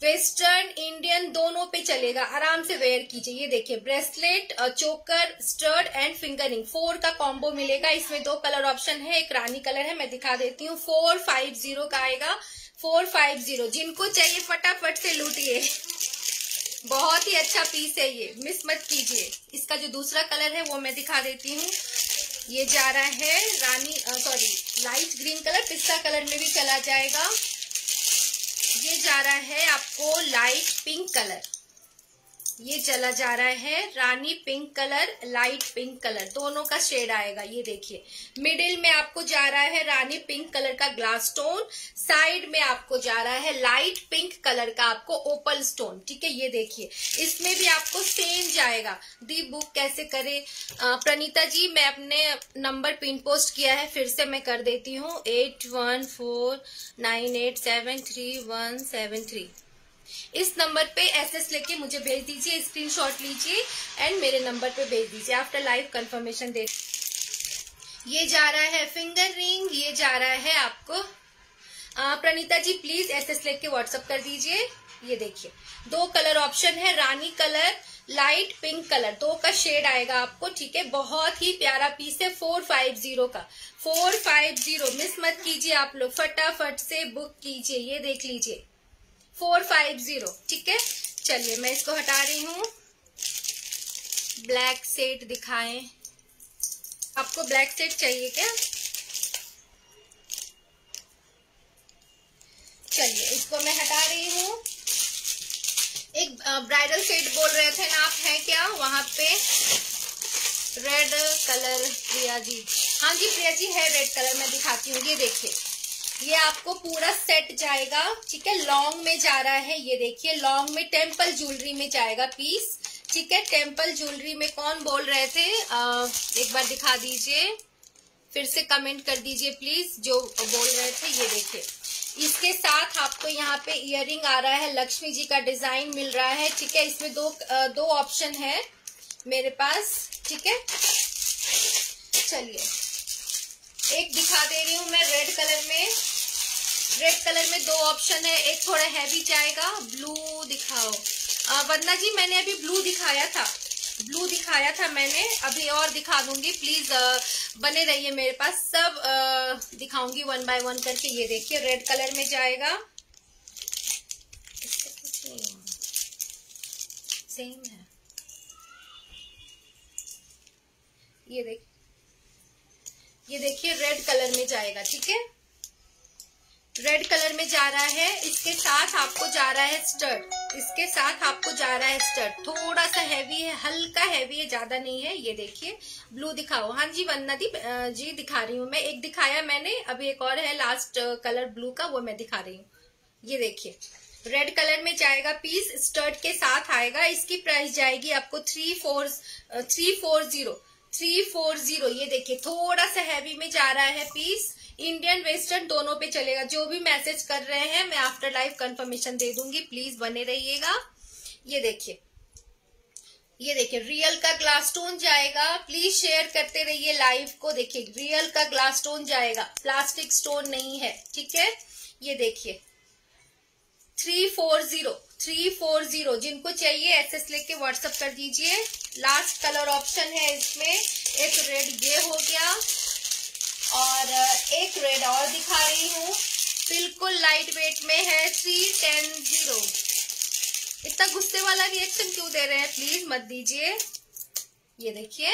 वेस्टर्न इंडियन दोनों पे चलेगा, आराम से वेयर कीजिए। ये देखिए, bracelet choker stud and finger ring four का कॉम्बो मिलेगा। इसमें दो कलर ऑप्शन है, एक रानी कलर है, मैं दिखा देती हूँ। फोर फाइव ज़ीरो का आएगा। फोर फाइव ज़ीरो, जिनको चाहिए फटाफट से लूटिए। बहुत ही अच्छा पीस है ये। मिस मत कीजिए। इसका जो दूसरा कलर है, वो मैं दिखा देती हूँ। ये जा रहा है रानी सॉरी लाइट ग्रीन कलर पिस्ता कलर में भी चला जाएगा। ये जा रहा है आपको लाइट पिंक कलर ये चला जा रहा है, रानी pink colour, light pink colour, दोनों का शेड आएगा, ये देखिए। मिडिल में आपको जा रहा है रानी पिंक कलर का ग्लास स्टोन साइड में आपको जा रहा है लाइट पिंक कलर का आपको ओपल स्टोन ठीक है, ये देखिए। इसमें भी आपको सेम जाएगा दी बुक कैसे करे? प्रणीता जी, मैं अपने नंबर पिन पोस्ट किया है, फिर से मैं कर देती हूँ। Eight one four nine eight seven three one seven three इस नंबर पे एसएस लेके मुझे भेज दीजिए स्क्रीनशॉट लीजिए एंड मेरे नंबर पे भेज दीजिए। आफ्टर लाइव कंफर्मेशन दे ये जा रहा है फिंगर रिंग ये जा रहा है आपको। प्रणीता जी प्लीज़ एसएस लेके व्हाट्सअप कर दीजिए। ये देखिए, दो कलर ऑप्शन है, रानी कलर लाइट पिंक कलर दो का शेड आएगा आपको, ठीक है? बहुत ही प्यारा पीस है फोर फाइव ज़ीरो का। फोर फाइव ज़ीरो मिस मत कीजिए आप लोग। फटाफट से बुक कीजिए, ये देख लीजिए। फोर फाइव ज़ीरो, ठीक है? चलिए, मैं इसको हटा रही हूँ। ब्लैक सेट दिखाएँ। आपको ब्लैक सेट चाहिए क्या? चलिए, इसको मैं हटा रही हूँ। एक ब्राइडल सेट बोल रहे थे ना आप, हैं क्या? वहाँ पे रेड कलर प्रिया जी। हाँ जी, प्रिया जी है रेड कलर, मैं दिखाती हूँ। ये देखिए। ये आपको पूरा सेट जाएगा ठीक है? लॉन्ग में जा रहा है ये देखिए लॉन्ग में टेंपल ज्वेलरी में जाएगा पीस ठीक है? टेंपल ज्वेलरी में कौन बोल रहे थे? आ, एक बार दिखा दीजिए। फिर से कमेंट कर दीजिए प्लीज़ जो बोल रहे थे ये देखिए। इसके साथ आपको यहाँ पे इयरिंग आ रहा है लक्ष्मी जी का डिज़ाइन मिल रहा है ठीक है? इसमें दो दो ऑप्शन है मेरे पास ठीक है? चलिए। एक दिखा दे रही हूँ मैं रेड कलर में। रेड कलर में दो ऑप्शन है एक थोड़ा हैवी जाएगा ब्लू दिखाओ। वंदना जी मैंने अभी ब्लू दिखाया था। ब्लू दिखाया था मैंने अभी और दिखा दूँगी। प्लीज़ बने रहिए मेरे पास। सब आ, दिखाऊँगी वन बाय वन करके। ये देखिए रेड कलर में जाएगा। सेम है। ये देख ये देखिए रेड कलर में जाएगा, ठीक है? रेड कलर में जा रहा है, इसके साथ आपको जा रहा है स्टर्ट इसके साथ आपको जा रहा है स्टर्ट थोड़ा सा हैवी है, हल्का हैवी है, ज़्यादा नहीं है, ये देखिए ब्लू दिखाओ. हाँ जी वंदना दी जी दिखा रही हूँ मैं, एक दिखाया मैंने, अभी एक और है लास्ट कलर ब्लू का, वो मैं दिखा रही हूँ. ये देखिए रेड कलर में जाएगा पीस स्टर्ट के साथ आएगा, इसकी प्राइस जाएगी आपको three four three four zero three four zero ये देखिए थोड़ा सा हैवी में जा रहा है पीस इंडियन वेस्टर्न दोनों पे चलेगा. जो भी मैसेज कर रहे हैं, मैं आफ्टर लाइव कंफर्मेशन दे दूँगी. प्लीज़ बने रहिएगा. ये देखिए. ये देखिए रियल का ग्लास स्टोन जाएगा. प्लीज़ शेयर करते रहिए लाइव को. देखिए रियल का ग्लास स्टोन जाएगा. प्लास्टिक स्टोन नहीं है. ठीक है? ये देखिए. Three four zero, three four zero, जिनको चाहिए एसएस लेके व्हाट्सअप कर दीजिए। लास्ट कलर ऑप्शन है इसमें। एक रेड ये हो गया। और एक रेड और दिखा रही हूँ। बिल्कुल लाइट वेट में है थ्री टेन ज़ीरो। इतना गुस्से वाला रिएक्शन क्यों दे रहे हैं? प्लीज़ मत दीजिए। ये देखिए।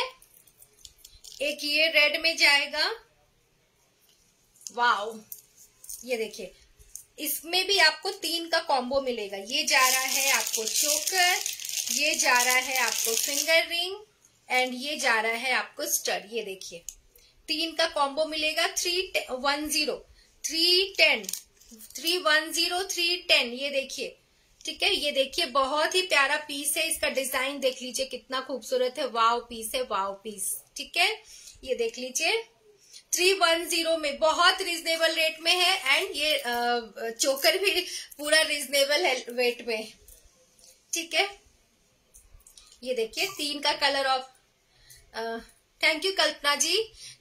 एक ये रेड में जाएगा। वाओ ये देखिए। इसमें भी आपको तीन का कॉम्बो मिलेगा। ये जा रहा है आपको चोकर ये जा रहा है आपको फिंगर रिंग एंड ये जा रहा है आपको स्टर ये देखिए। तीन का कॉम्बो मिलेगा three one zero three ten three one zero three ten ये देखिए। ठीक है? ये देखिए, बहुत ही प्यारा पीस है। इसका डिज़ाइन देख लीजिए, कितना खूबसूरत है। वाव पीस है वाव पीस ठीक है? ये देख लीजिए। थ्री वन ज़ीरो में बहुत रिजनेबल रेट में है एंड ये चोकर भी पूरा रिजनेबल है वेट में ठीक है? ये देखिए, तीन का colour off thank you Kalpana ji.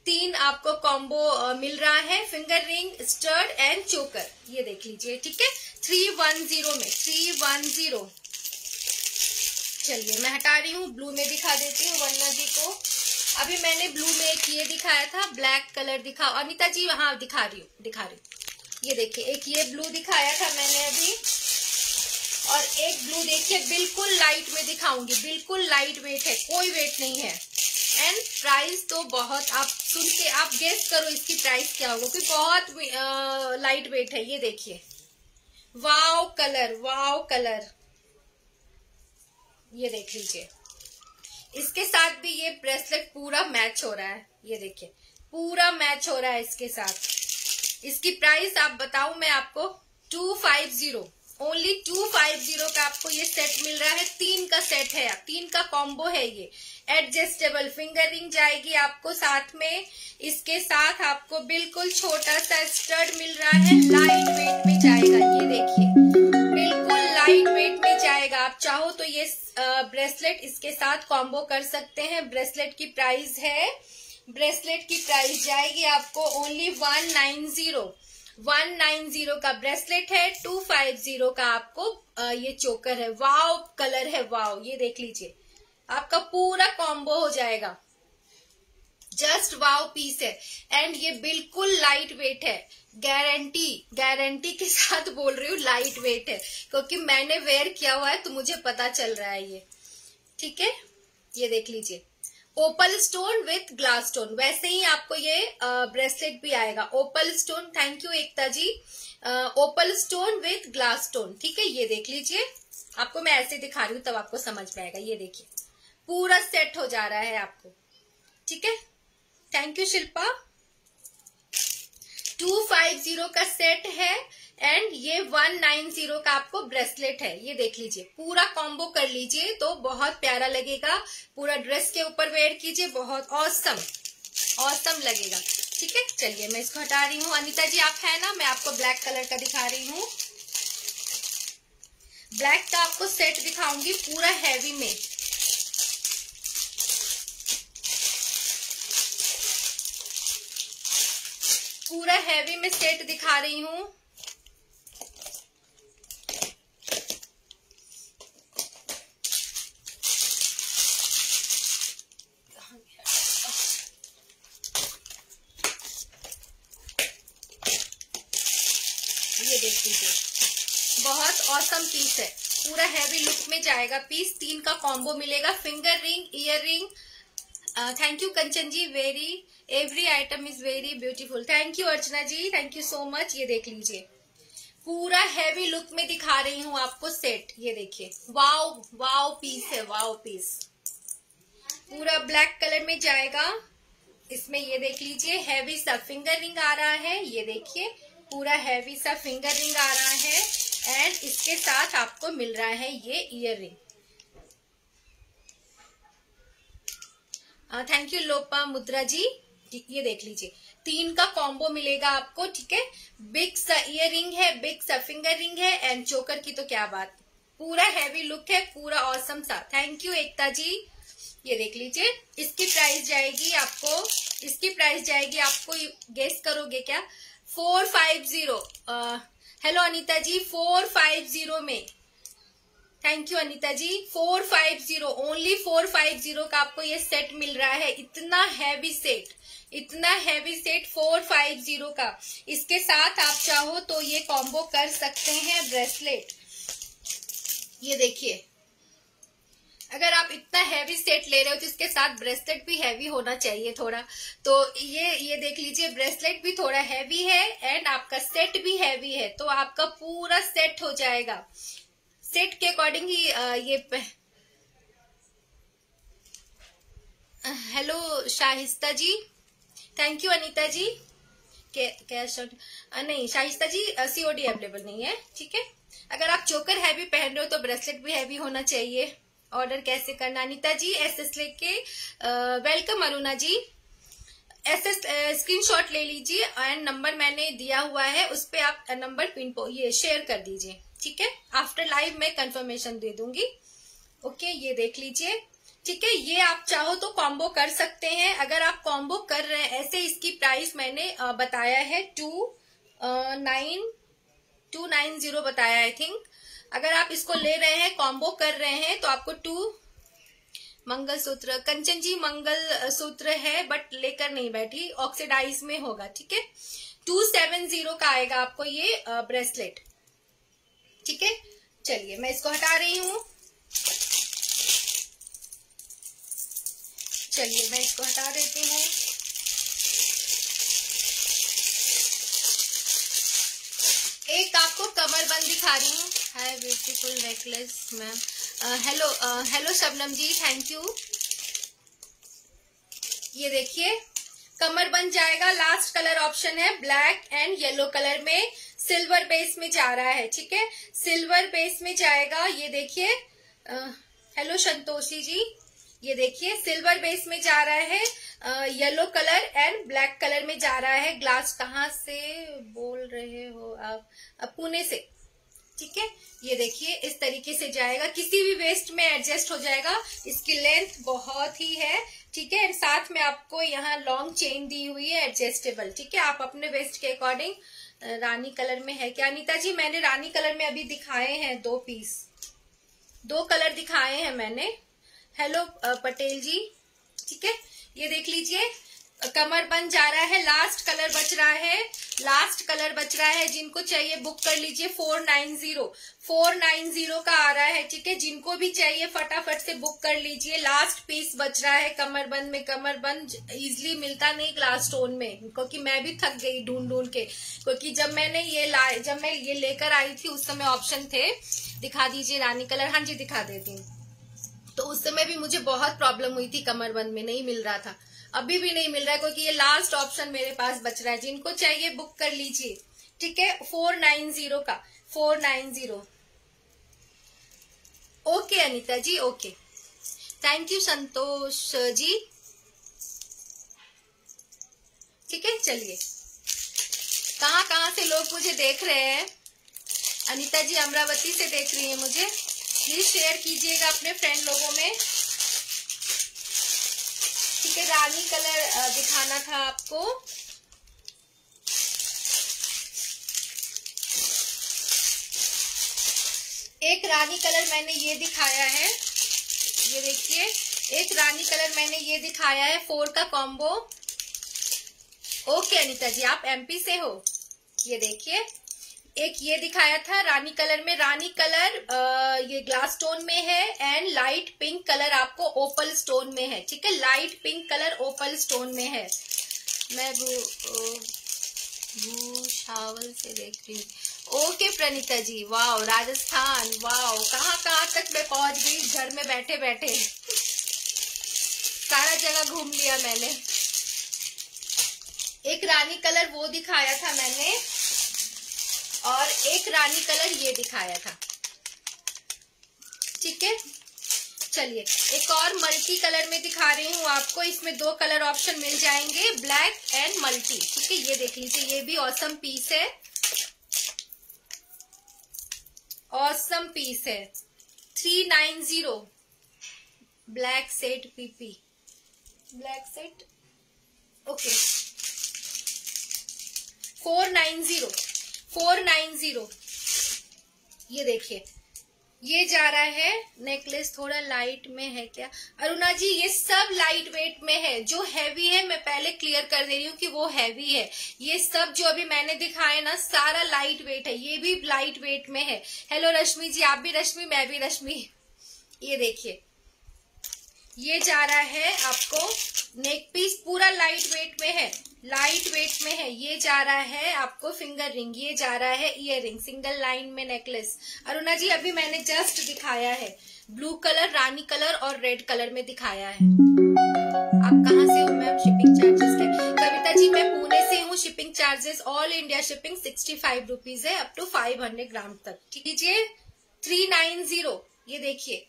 तीन आपको कॉम्बो मिल रहा है finger ring stud and choker ये देख लीजिए, ठीक है? थ्री वन ज़ीरो में थ्री वन ज़ीरो चलिए, मैं हटा रही हूँ ब्लू में दिखा देती हूँ, वन्ना जी को। अभी मैंने ब्लू में एक ये दिखाया था ब्लैक कलर दिखा अनिता जी हाँ दिखा रही हूँ, दिखा रही हूँ। ये देखिए, एक ये ब्लू दिखाया था मैंने अभी। और एक ब्लू देखिए, बिल्कुल लाइट में दिखाऊँगी, बिल्कुल लाइट वेट है, कोई वेट नहीं है। एंड प्राइस तो बहुत, आप सुन के, आप गेस करो इसकी प्राइस क्या होगा, क्योंकि बहुत लाइट वेट है, ये देखिए। वाव कलर वाव कलर ये देख लीजिए। इसके साथ भी ये ब्रेसलेट पूरा मैच हो रहा है। ये देखिए, पूरा मैच हो रहा है इसके साथ। इसकी प्राइस आप बताऊ मैं आपको, two five zero. Only two five zero का आपको ये सेट मिल रहा है। तीन का सेट है तीन का कॉम्बो है ये। एडजस्टेबल फिंगर रिंग जाएगी आपको साथ में। इसके साथ आपको बिल्कुल छोटा सा स्टड मिल रहा है। लाइट वेट में जाएगा, ये देखिए। लाइट वेट में जाएगा। आप चाहो तो ये ब्रेसलेट इसके साथ कॉम्बो कर सकते हैं। ब्रेसलेट की प्राइस है। ब्रेसलेट की प्राइस जाएगी आपको only one nine zero one nine zero का ब्रेसलेट है टू फाइव ज़ीरो का आपको ये चोकर है। वाव कलर है वाव ये देख लीजिए। आपका पूरा कॉम्बो हो जाएगा। जस्ट वाव पीस है। एंड ये बिल्कुल लाइट वेट है। गारंटी गारंटी के साथ बोल रही हूँ लाइट वेट है। क्योंकि मैंने वेयर किया हुआ है तो मुझे पता चल रहा है ये। ठीक है? ये देख लीजिए। Opal stone with glass stone वैसे ही आपको ये ब्रेसलेट भी आएगा। Opal stone thank you Ekta ji. Opal stone with glass stone ठीक है? ये देख लीजिए। आपको मैं ऐसे दिखा रही हूँ, तब आपको समझ में आएगा। ये देखिए। पूरा सेट हो जा रहा है आपको। ठीक है? Thank you Shilpa two five zero का सेट है एंड ये वन नाइन ज़ीरो का आपको ब्रेसलेट है। ये देख लीजिए, पूरा कॉम्बो कर लीजिए तो बहुत प्यारा लगेगा। पूरा ड्रेस के ऊपर वेयर कीजिए, बहुत औसम औसम लगेगा। ठीक है? चलिए, मैं इसको हटा रही हूँ। अनिता जी, आप है ना? मैं आपको ब्लैक कलर का दिखा रही हूँ। ब्लैक का आपको सेट दिखाऊँगी पूरा हैवी में। पूरा हैवी में सेट दिखा रही हूँ। ये देख लीजिए। बहुत औसम पीस है। पूरा हैवी लुक में जाएगा पीस तीन का कॉम्बो मिलेगा। Finger ring earring thank you Kanchan ji very every item is very beautiful thank you Archana ji thank you so much ये देख लीजिए। पूरा हैवी लुक में दिखा रही हूँ आपको सेट ये देखिए। वाव वाव पीस है वाव पीस पूरा ब्लैक कलर में जाएगा। इसमें ये देख लीजिए हैवी सा फिंगर रिंग आ रहा है। ये देखिए, पूरा हैवी सा फिंगर रिंग आ रहा है। एंड इसके साथ आपको मिल रहा है ये earring thank you Lopamudra ji ये देख लीजिए। तीन का कॉम्बो मिलेगा आपको, ठीक है? बिग सा इयर रिंग है बिग सा फिंगर रिंग है एंड चोकर की तो क्या बात? पूरा हैवी लुक है, पूरा औसम सा। Thank you Ekta ji. ये देख लीजिए, इसकी प्राइस जाएगी आपको, इसकी प्राइस जाएगी आपको गेस करोगे क्या? Four five zero hello Anita ji four five zero में। Thank you Anita ji. Four five zero only four five zero का आपको ये सेट मिल रहा है, इतना हैवी सेट इतना heavy set four five zero का। इसके साथ आप चाहो तो ये कॉम्बो कर सकते हैं ब्रेसलेट ये देखिए। अगर आप इतना हैवी सेट ले रहे हो तो इसके साथ ब्रेसलेट भी हैवी होना चाहिए थोड़ा तो ये ये देख लीजिए ब्रेसलेट भी थोड़ा हैवी है एंड आपका सेट भी हैवी है तो आपका पूरा सेट हो जाएगा। सेट के अकॉर्डिंग ही ये hello Shahista ji. Thank you Anita ji cash नहीं, शाइस्ता जी सीओडी अवेलेबल नहीं है, ठीक है? अगर आप चोकर हैवी पहन रहे हो तो ब्रेसलेट भी हैवी होना चाहिए। ऑर्डर कैसे करना? अनिता जी एस एस लेके welcome Aruna ji. S S screenshot ले लीजिए एंड नंबर मैंने दिया हुआ है, उस पर आप नंबर पिन ये शेयर कर दीजिए, ठीक है? आफ्टर लाइव मैं कंफर्मेशन दे दूँगी। ओके ये देख लीजिए। ठीक है, ये आप चाहो तो कॉम्बो कर सकते हैं। अगर आप कॉम्बो कर रहे हैं, ऐसे इसकी प्राइस मैंने बताया है। Two nine two nine zero बताया आई थिंक अगर आप इसको ले रहे हैं कॉम्बो कर रहे हैं तो आपको टू मंगल सूत्र कंचन जी मंगल सूत्र है बट लेकर नहीं बैठी। ऑक्सीडाइज में होगा, ठीक है? टू सेवन ज़ीरो का आएगा आपको ये ब्रेसलेट ठीक है? चलिए, मैं इसको हटा रही हूँ। चलिए मैं इसको हटा देती हूँ। एक आपको कमर बंद दिखा रही हूँ। Hi beautiful necklace ma'am hello hello Shabnam ji thank you ये देखिए, कमर बन जाएगा। लास्ट कलर ऑप्शन है ब्लैक एंड येलो कलर में सिल्वर बेस में जा रहा है, ठीक है? सिल्वर बेस में जाएगा, ये देखिए। हेलो संतोषी जी ये देखिए सिल्वर बेस में जा रहा है yellow colour and black colour में जा रहा है। ग्लास कहाँ से बोल रहे हो आप? पुणे से। ठीक है? ये देखिए, इस तरीके से जाएगा। किसी भी वेस्ट में एडजस्ट हो जाएगा। इसकी लेंथ बहुत ही है। ठीक है? साथ में आपको यहाँ लॉन्ग चेन दी हुई है एडजस्टेबल ठीक है? आप अपने वेस्ट के अकॉर्डिंग रानी कलर में है क्या? अनिता जी, मैंने रानी कलर में अभी दिखाए हैं दो पीस दो कलर दिखाए हैं मैंने। हेलो पटेल जी। ठीक है? ये देख लीजिए, कमर बन जा रहा है लास्ट कलर बच रहा है लास्ट कलर बच रहा है, जिनको चाहिए बुक कर लीजिए four nine zero four nine zero का आ रहा है, ठीक है? जिनको भी चाहिए, फटाफट से बुक कर लीजिए। लास्ट पीस बच रहा है, कमर बंद में, कमर बंद इजिली मिलता नहीं ग्लास स्टोन में, क्योंकि मैं भी थक गई ढूंढ ढूंढ के। क्योंकि जब मैंने ये लाए जब मैं ये लेकर आई थी, उस समय ऑप्शन थे। दिखा दीजिए रानी कलर हाँ जी, दिखा देती हूँ। तो उस समय भी मुझे बहुत प्रॉब्लम हुई थी कमर बंद में, नहीं मिल रहा था। अभी भी नहीं मिल रहा है, क्योंकि ये लास्ट ऑप्शन मेरे पास बच रहा है। जिनको चाहिए बुक कर लीजिए। ठीक है? फोर नाइन ज़ीरो का। Four nine zero okay Anita ji okay thank you Santosh ji. ठीक है? चलिए। कहाँ कहाँ से लोग मुझे देख रहे हैं? अनिता जी, अमरावती से देख रही है मुझे। प्लीज़ शेयर कीजिएगा अपने फ्रेंड लोगों में। ठीक है, रानी कलर दिखाना था आपको। एक रानी कलर मैंने ये दिखाया है। ये देखिए, एक रानी कलर मैंने ये दिखाया है फोर का कॉम्बो ओके अनिता जी, आप एमपी से हो। ये देखिए। एक ये दिखाया था रानी कलर में। रानी कलर आ, ये ग्लास स्टोन में है एंड लाइट पिंक कलर आपको ओपल स्टोन में है ठीक है? Light pink colour opal stone में है। मैं वो भूषावल से देख रही हूँ। Okay Praneeta ji wow Rajasthan wow कहाँ कहाँ तक मैं पहुँच गई? घर में बैठे बैठे। सारा जगह घूम लिया मैंने। एक रानी कलर वो दिखाया था मैंने और एक रानी कलर ये दिखाया था। ठीक है? चलिए, एक और मल्टी कलर में दिखा रही हूँ आपको। इसमें दो कलर ऑप्शन मिल जाएँगे ब्लैक एंड मल्टी ठीक है? ये देख लीजिए, ये भी औसम पीस है। औसम पीस है। Three nine zero black set PP black set okay four nine zero four nine zero. ये देखिए। ये जा रहा है नेकलेस थोड़ा लाइट में है क्या? अरुणा जी, ये सब लाइट वेट में है। जो हैवी है, मैं पहले क्लियर कर दे रही हूँ कि वो हैवी है। ये सब जो अभी मैंने दिखाए ना, सारा लाइट वेट है। ये भी लाइट वेट में है। हेलो रश्मि जी, आप भी रश्मि, मैं भी रश्मि। ये देखिए। ये जा रहा है आपको नेक पीस पूरा लाइट वेट में है। लाइट वेट में है, ये जा रहा है आपको फिंगर रिंग ये जा रहा है इयर रिंग सिंगल लाइन में नेकलेस अरुणा जी, अभी मैंने जस्ट दिखाया है। ब्लू कलर रानी कलर और रेड कलर में दिखाया है। आप कहाँ से हो मैम? शिपिंग चार्जेस के। कविता जी, मैं पुणे से हूँ। Shipping charges all India shipping sixty five है up to five hundred gram तक। ठीक लीजिए थ्री नाइन ज़ीरो ये देखिए।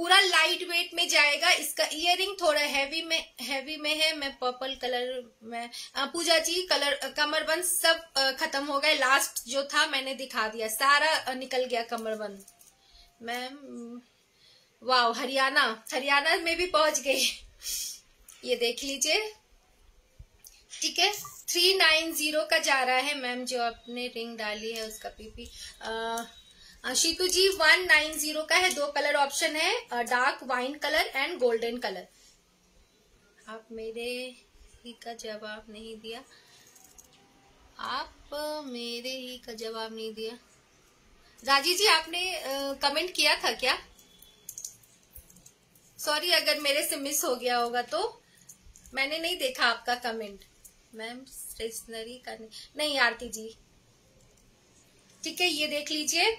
पूरा लाइट वेट में जाएगा इसका इयरिंग थोड़ा हैवी में हैवी में है मैं पर्पल कलर में पूजा जी कलर कमरबंद सब खत्म हो गए लास्ट जो था मैंने दिखा दिया सारा निकल गया कमरबंद। मैम वाह हरियाणा हरियाणा में भी पहुँच गई। ये देख लीजिए। ठीक है थ्री नाइन ज़ीरो का जा रहा है मैम जो आपने रिंग डाली है उसका पीपी आ, Sheetu ji one nine zero का है दो कलर ऑप्शन है dark wine colour and golden colour आप मेरे ही का जवाब नहीं दिया। आप मेरे ही का जवाब नहीं दिया। राज़ी जी आपने कमेंट किया था क्या? सॉरी अगर मेरे से मिस हो गया होगा तो। मैंने नहीं देखा आपका कमेंट मैम स्टेशनरी का नहीं, नहीं आरती जी। ठीक है ये देख लीजिए।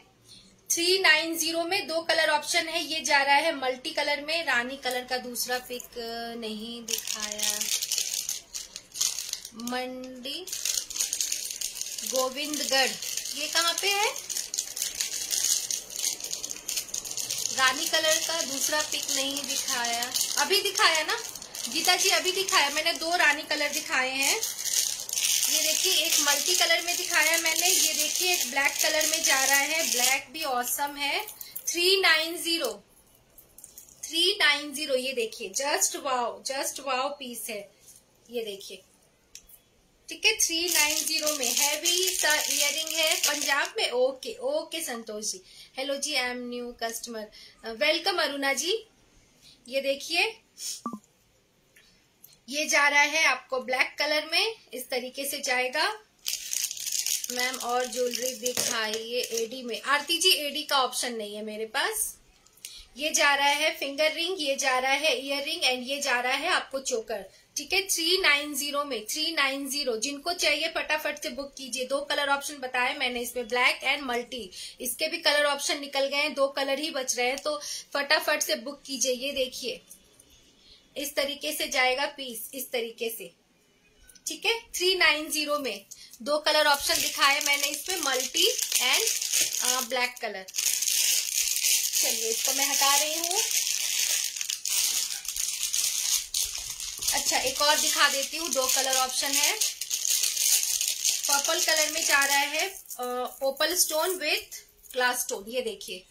थ्री नाइन ज़ीरो में दो कलर ऑप्शन है, ये जा रहा है मल्टी कलर में, रानी कलर का दूसरा पिक नहीं दिखाया। मंडी, गोविंदगढ़, ये कहाँ पे है? रानी कलर का दूसरा पिक नहीं दिखाया। अभी दिखाया ना? गीता जी, अभी दिखाया। मैंने दो रानी कलर दिखाए हैं। ये देखिए, एक मल्टी कलर में दिखाया मैंने। ये देखिए, एक ब्लैक कलर में जा रहा है। ब्लैक भी औसम है। Three nine zero three nine zero ये देखिए। Just wow just wow piece है। ये देखिए। ठीक है थ्री नाइन ज़ीरो में। हैवी सा इयरिंग है। पंजाब में? Okay okay Santosh ji. Hello ji I am new customer welcome Aruna ji. ये देखिए। ये जा रहा है आपको ब्लैक कलर में। इस तरीके से जाएगा। मैम, और ज्वेलरी दिखाइए एडी में। आरती जी एडी का ऑप्शन नहीं है मेरे पास। ये जा रहा है फिंगर रिंग ये जा रहा है इयर रिंग एंड ये जा रहा है आपको चोकर ठीक है? थ्री नाइन ज़ीरो में थ्री नाइन ज़ीरो जिनको चाहिए फटाफट से बुक कीजिए। दो कलर ऑप्शन बताए मैंने इसमें ब्लैक एंड मल्टी इसके भी कलर ऑप्शन निकल गए हैं, दो कलर ही बच रहे हैं तो फटाफट से बुक कीजिए। ये देखिए। इस तरीके से जाएगा पीस इस तरीके से। ठीक है? थ्री नाइन ज़ीरो में दो कलर ऑप्शन दिखाए मैंने इसमें मल्टी एंड ब्लैक कलर चलिए, इसको मैं हटा रही हूँ। अच्छा एक और दिखा देती हूँ, दो कलर ऑप्शन है। पर्पल कलर में जा रहा है opal stone with glass stone ये देखिए।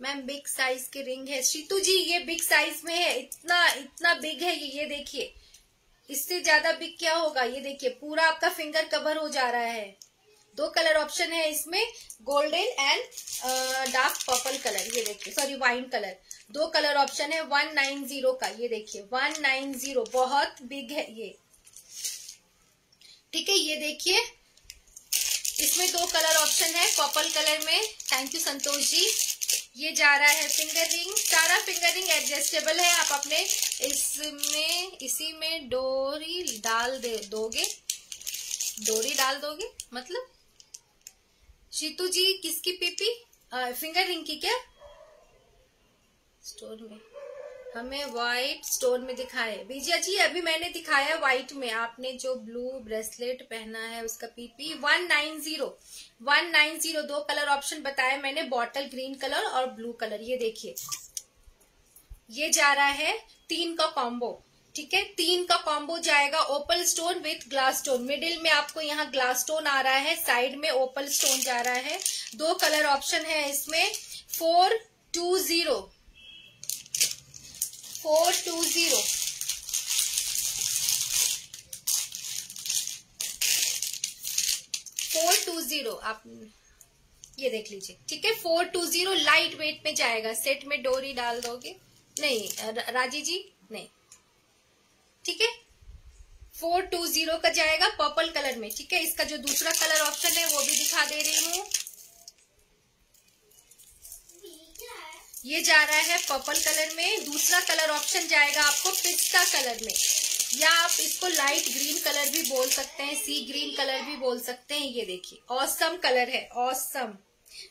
मैम बिग साइज़ के रिंग है। शीतू जी ये बिग साइज़ में है। इतना इतना बिग है ये ये देखिए। इससे ज़्यादा बिग क्या होगा? ये देखिए, पूरा आपका फिंगर कवर हो जा रहा है। दो कलर ऑप्शन है इसमें golden and dark purple colour ये देखिए सॉरी वाइन कलर दो कलर ऑप्शन है वन नाइन ज़ीरो का। ये देखिए वन नाइन ज़ीरो बहुत बिग है ये। ठीक है, ये देखिए। इसमें दो कलर ऑप्शन है पर्पल कलर में। Thank you Santosh ji. ये जा रहा है फिंगर रिंग सारा फिंगर रिंग एडजस्टेबल है. आप अपने इसमें, इसी में डोरी डाल दे, दोगे? डोरी डाल दोगे? मतलब? शीतू जी, किसकी पीपी? फिंगर रिंग की क्या? स्टोर में। हमें व्हाइट स्टोन में दिखाए। विजया जी, अभी मैंने दिखाया व्हाइट में। आपने जो ब्लू ब्रेसलेट पहना है, उसका PP one nine zero one nine zero दो कलर ऑप्शन बताया मैंने बॉटल ग्रीन कलर और ब्लू कलर ये देखिए। ये जा रहा है तीन का कॉम्बो ठीक है? तीन का कॉम्बो जाएगा opal stone with glass stone middle में आपको यहाँ ग्लास स्टोन आ रहा है साइड में ओपल स्टोन जा रहा है। दो कलर ऑप्शन है इसमें। Four two zero four two zero four two zero आप ये देख लीजिए, ठीक है? Four two zero light weight में जाएगा। सेट में डोरी डाल दोगे? नहीं राज़ी जी, नहीं। ठीक है? फोर टू ज़ीरो का जाएगा पर्पल कलर में, ठीक है? इसका जो दूसरा कलर ऑप्शन है, वो भी दिखा दे रही हूँ। ये जा रहा है पर्पल कलर में। दूसरा कलर ऑप्शन जाएगा आपको पिस्ता कलर में। या आप इसको लाइट ग्रीन कलर भी बोल सकते हैं सी ग्रीन कलर भी बोल सकते हैं। ये देखिए ऑसम कलर है ऑसम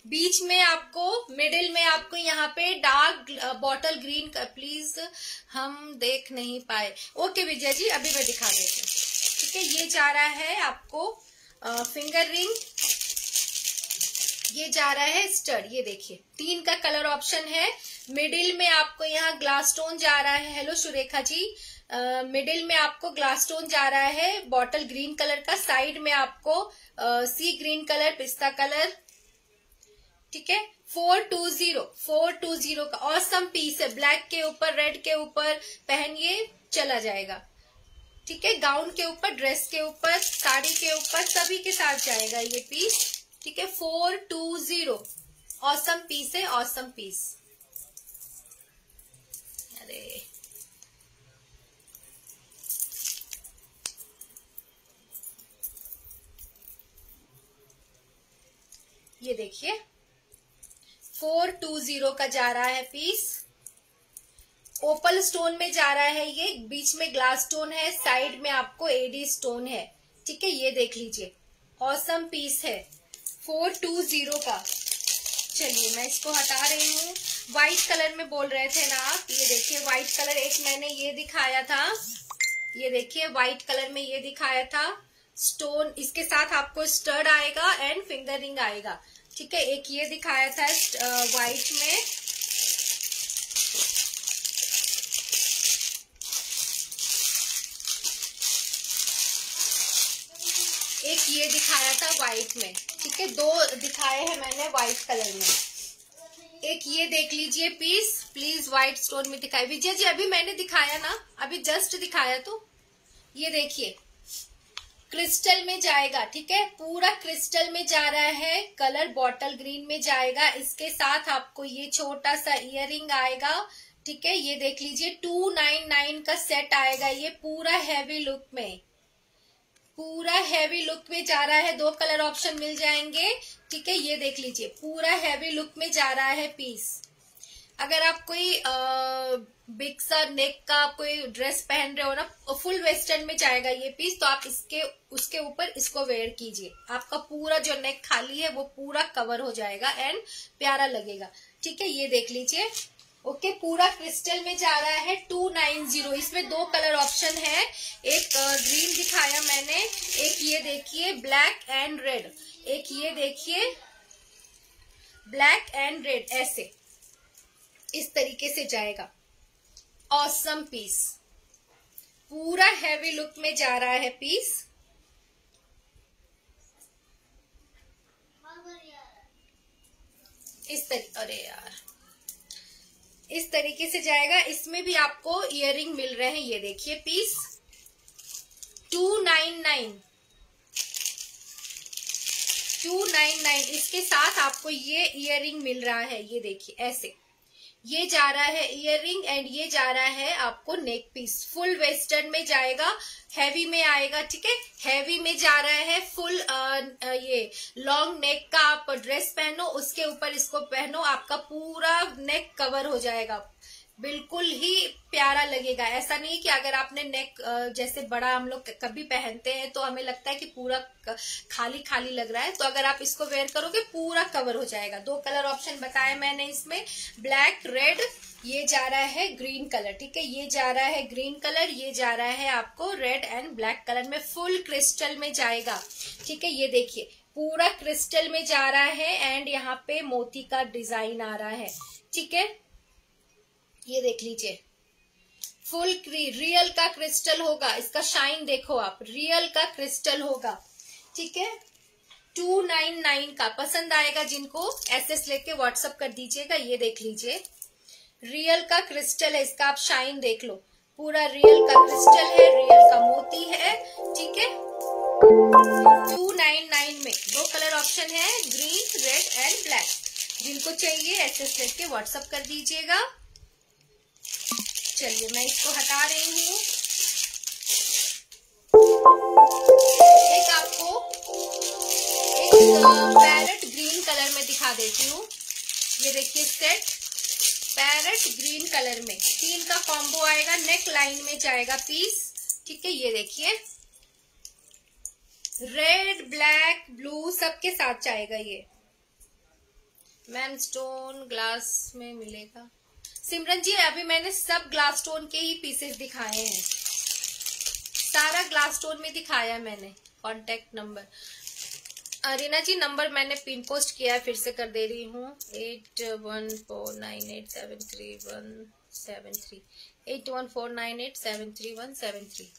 बीच में आपको मिडिल में आपको यहाँ पे डार्क बॉटल ग्रीन का प्लीज़ हम देख नहीं पाए। ओके विजय जी, अभी मैं दिखा देती हूँ। ठीक है, ये जा रहा है आपको फिंगर रिंग ये जा रहा है स्टड ये देखिए। तीन का कलर ऑप्शन है। मिडिल में आपको यहाँ ग्लास स्टोन जा रहा है। Hello Surekha ji. Middle uh, में आपको ग्लास स्टोन जा रहा है। बॉटल ग्रीन कलर का। साइड में आपको सी ग्रीन कलर पिस्ता कलर ठीक है? Four two zero four two zero का औसम पीस है। ब्लैक के ऊपर रेड के ऊपर पहनिए चला जाएगा। ठीक है? गाउन के ऊपर ड्रेस के ऊपर साड़ी के ऊपर सभी के साथ जाएगा ये पीस ठीक है four two zero awesome piece है औसम पीस अरे। ये देखिए फोर टू ज़ीरो का जा रहा है पीस ओपल स्टोन में जा रहा है ये, बीच में ग्लास स्टोन है साइड में आपको एडी स्टोन है। ठीक है, ये देख लीजिए। औसम पीस है। फोर टू ज़ीरो का। चलिए, मैं इसको हटा रही हूँ। व्हाइट कलर में बोल रहे थे ना आप। ये देखिए व्हाइट कलर एक मैंने ये दिखाया था। ये देखिए व्हाइट कलर में ये दिखाया था। स्टोन इसके साथ आपको स्टर्ड आएगा एंड फिंगर रिंग आएगा। ठीक है, एक ये दिखाया था व्हाइट में। एक ये दिखाया था व्हाइट में। ठीक है, दो दिखाए हैं मैंने व्हाइट कलर में। एक ये देख लीजिए पीस प्लीज़ व्हाइट स्टोन में दिखाई विजय जी, अभी मैंने दिखाया ना, अभी जस्ट दिखाया तो। ये देखिए क्रिस्टल में जाएगा, ठीक है? पूरा क्रिस्टल में जा रहा है कलर बॉटल ग्रीन में जाएगा। इसके साथ आपको ये छोटा सा इयर आएगा, ठीक है? ये देख लीजिए टू नाइन नाइन का सेट आएगा ये पूरा हैवी लुक में। पूरा हैवी लुक में जा रहा है। दो कलर ऑप्शन मिल जाएँगे। ठीक है, ये देख लीजिए। पूरा हैवी लुक में जा रहा है पीस अगर आप कोई बिग सा नेक का कोई ड्रेस पहन रहे हो ना फुल वेस्टर्न में जाएगा ये पीस तो आप इसके, उसके ऊपर इसको वेयर कीजिए। आपका पूरा जो नेक खाली है, वो पूरा कवर हो जाएगा एंड प्यारा लगेगा। ठीक है, ये देख लीजिए। ओके, पूरा क्रिस्टल में जा रहा है टू नाइन ज़ीरो। इसमें दो कलर ऑप्शन है। एक ग्रीन दिखाया मैंने, एक ये देखिए, ब्लैक एंड रेड। एक ये देखिए, ब्लैक एंड रेड, ऐसे। इस तरीके से जाएगा। ऑसम पीस पूरा हैवी लुक में जा रहा है पीस इस तरीके अरे यार। इस तरीके से जाएगा। इसमें भी आपको इयर मिल रहे हैं। ये देखिए piece two nine nine two nine nine इसके साथ आपको ये इयर मिल रहा है। ये देखिए, ऐसे। ये जा रहा है इयर रिंग एंड ये जा रहा है आपको नेक पीस फुल वेस्टर्न में जाएगा हैवी में आएगा ठीक है? हैवी में जा रहा है फुल आ, ये लॉन्ग नेक का आप ड्रेस पहनो उसके ऊपर इसको पहनो आपका पूरा नेक कवर हो जाएगा। बिल्कुल ही प्यारा लगेगा। ऐसा नहीं कि अगर आपने नेक जैसे बड़ा हम लोग कभी पहनते हैं तो हमें लगता है कि पूरा खाली खाली लग रहा है तो अगर आप इसको वेयर करोगे, पूरा कवर हो जाएगा। दो कलर ऑप्शन बताए मैंने इसमें ब्लैक रेड ये जा रहा है ग्रीन कलर ठीक है? ये जा रहा है ग्रीन कलर ये जा रहा है आपको रेड एंड ब्लैक कलर में फुल क्रिस्टल में जाएगा। ठीक है? ये देखिए, पूरा क्रिस्टल में जा रहा है एंड यहाँ पे मोती का डिज़ाइन आ रहा है। ठीक है? ये देख लीजिए। फुल रियल का क्रिस्टल होगा। इसका शाइन देखो आप, रियल का क्रिस्टल होगा। ठीक है? टू नाइन नाइन का। पसंद आएगा जिनको एस लेके व्हाट्सअप कर दीजिएगा, ये देख लीजिए। रियल का क्रिस्टल है, इसका आप शाइन देख लो। पूरा रियल का क्रिस्टल है, रियल का मोती है, ठीक है? टू नाइन नाइन में दो कलर ऑप्शन है, ग्रीन, रेड एंड ब्लैक। जिनको चाहिए एस एस लेके व्हाट्सअप कर दीजिएगा। चलिए, मैं इसको हटा रही हूँ। एक आपको एक पैरेट ग्रीन कलर में दिखा देती हूँ। ये देखिए सेट पैरट ग्रीन कलर में। तीन का कॉम्बो आएगा नेक लाइन में जाएगा पीस ठीक है, ये देखिए। रेड ब्लैक ब्लू सबके साथ जाएगा ये। मैम स्टोन ग्लास में मिलेगा। सिमरन जी, अभी मैंने सब ग्लास स्टोन के ही पीसेस दिखाए हैं। सारा ग्लास स्टोन में दिखाया मैंने contact number Arina ji number मैंने पिन पोस्ट किया है, फिर से कर दे रही हूँ। Eight one four nine eight seven three one seven three eight one four nine eight seven three one seven three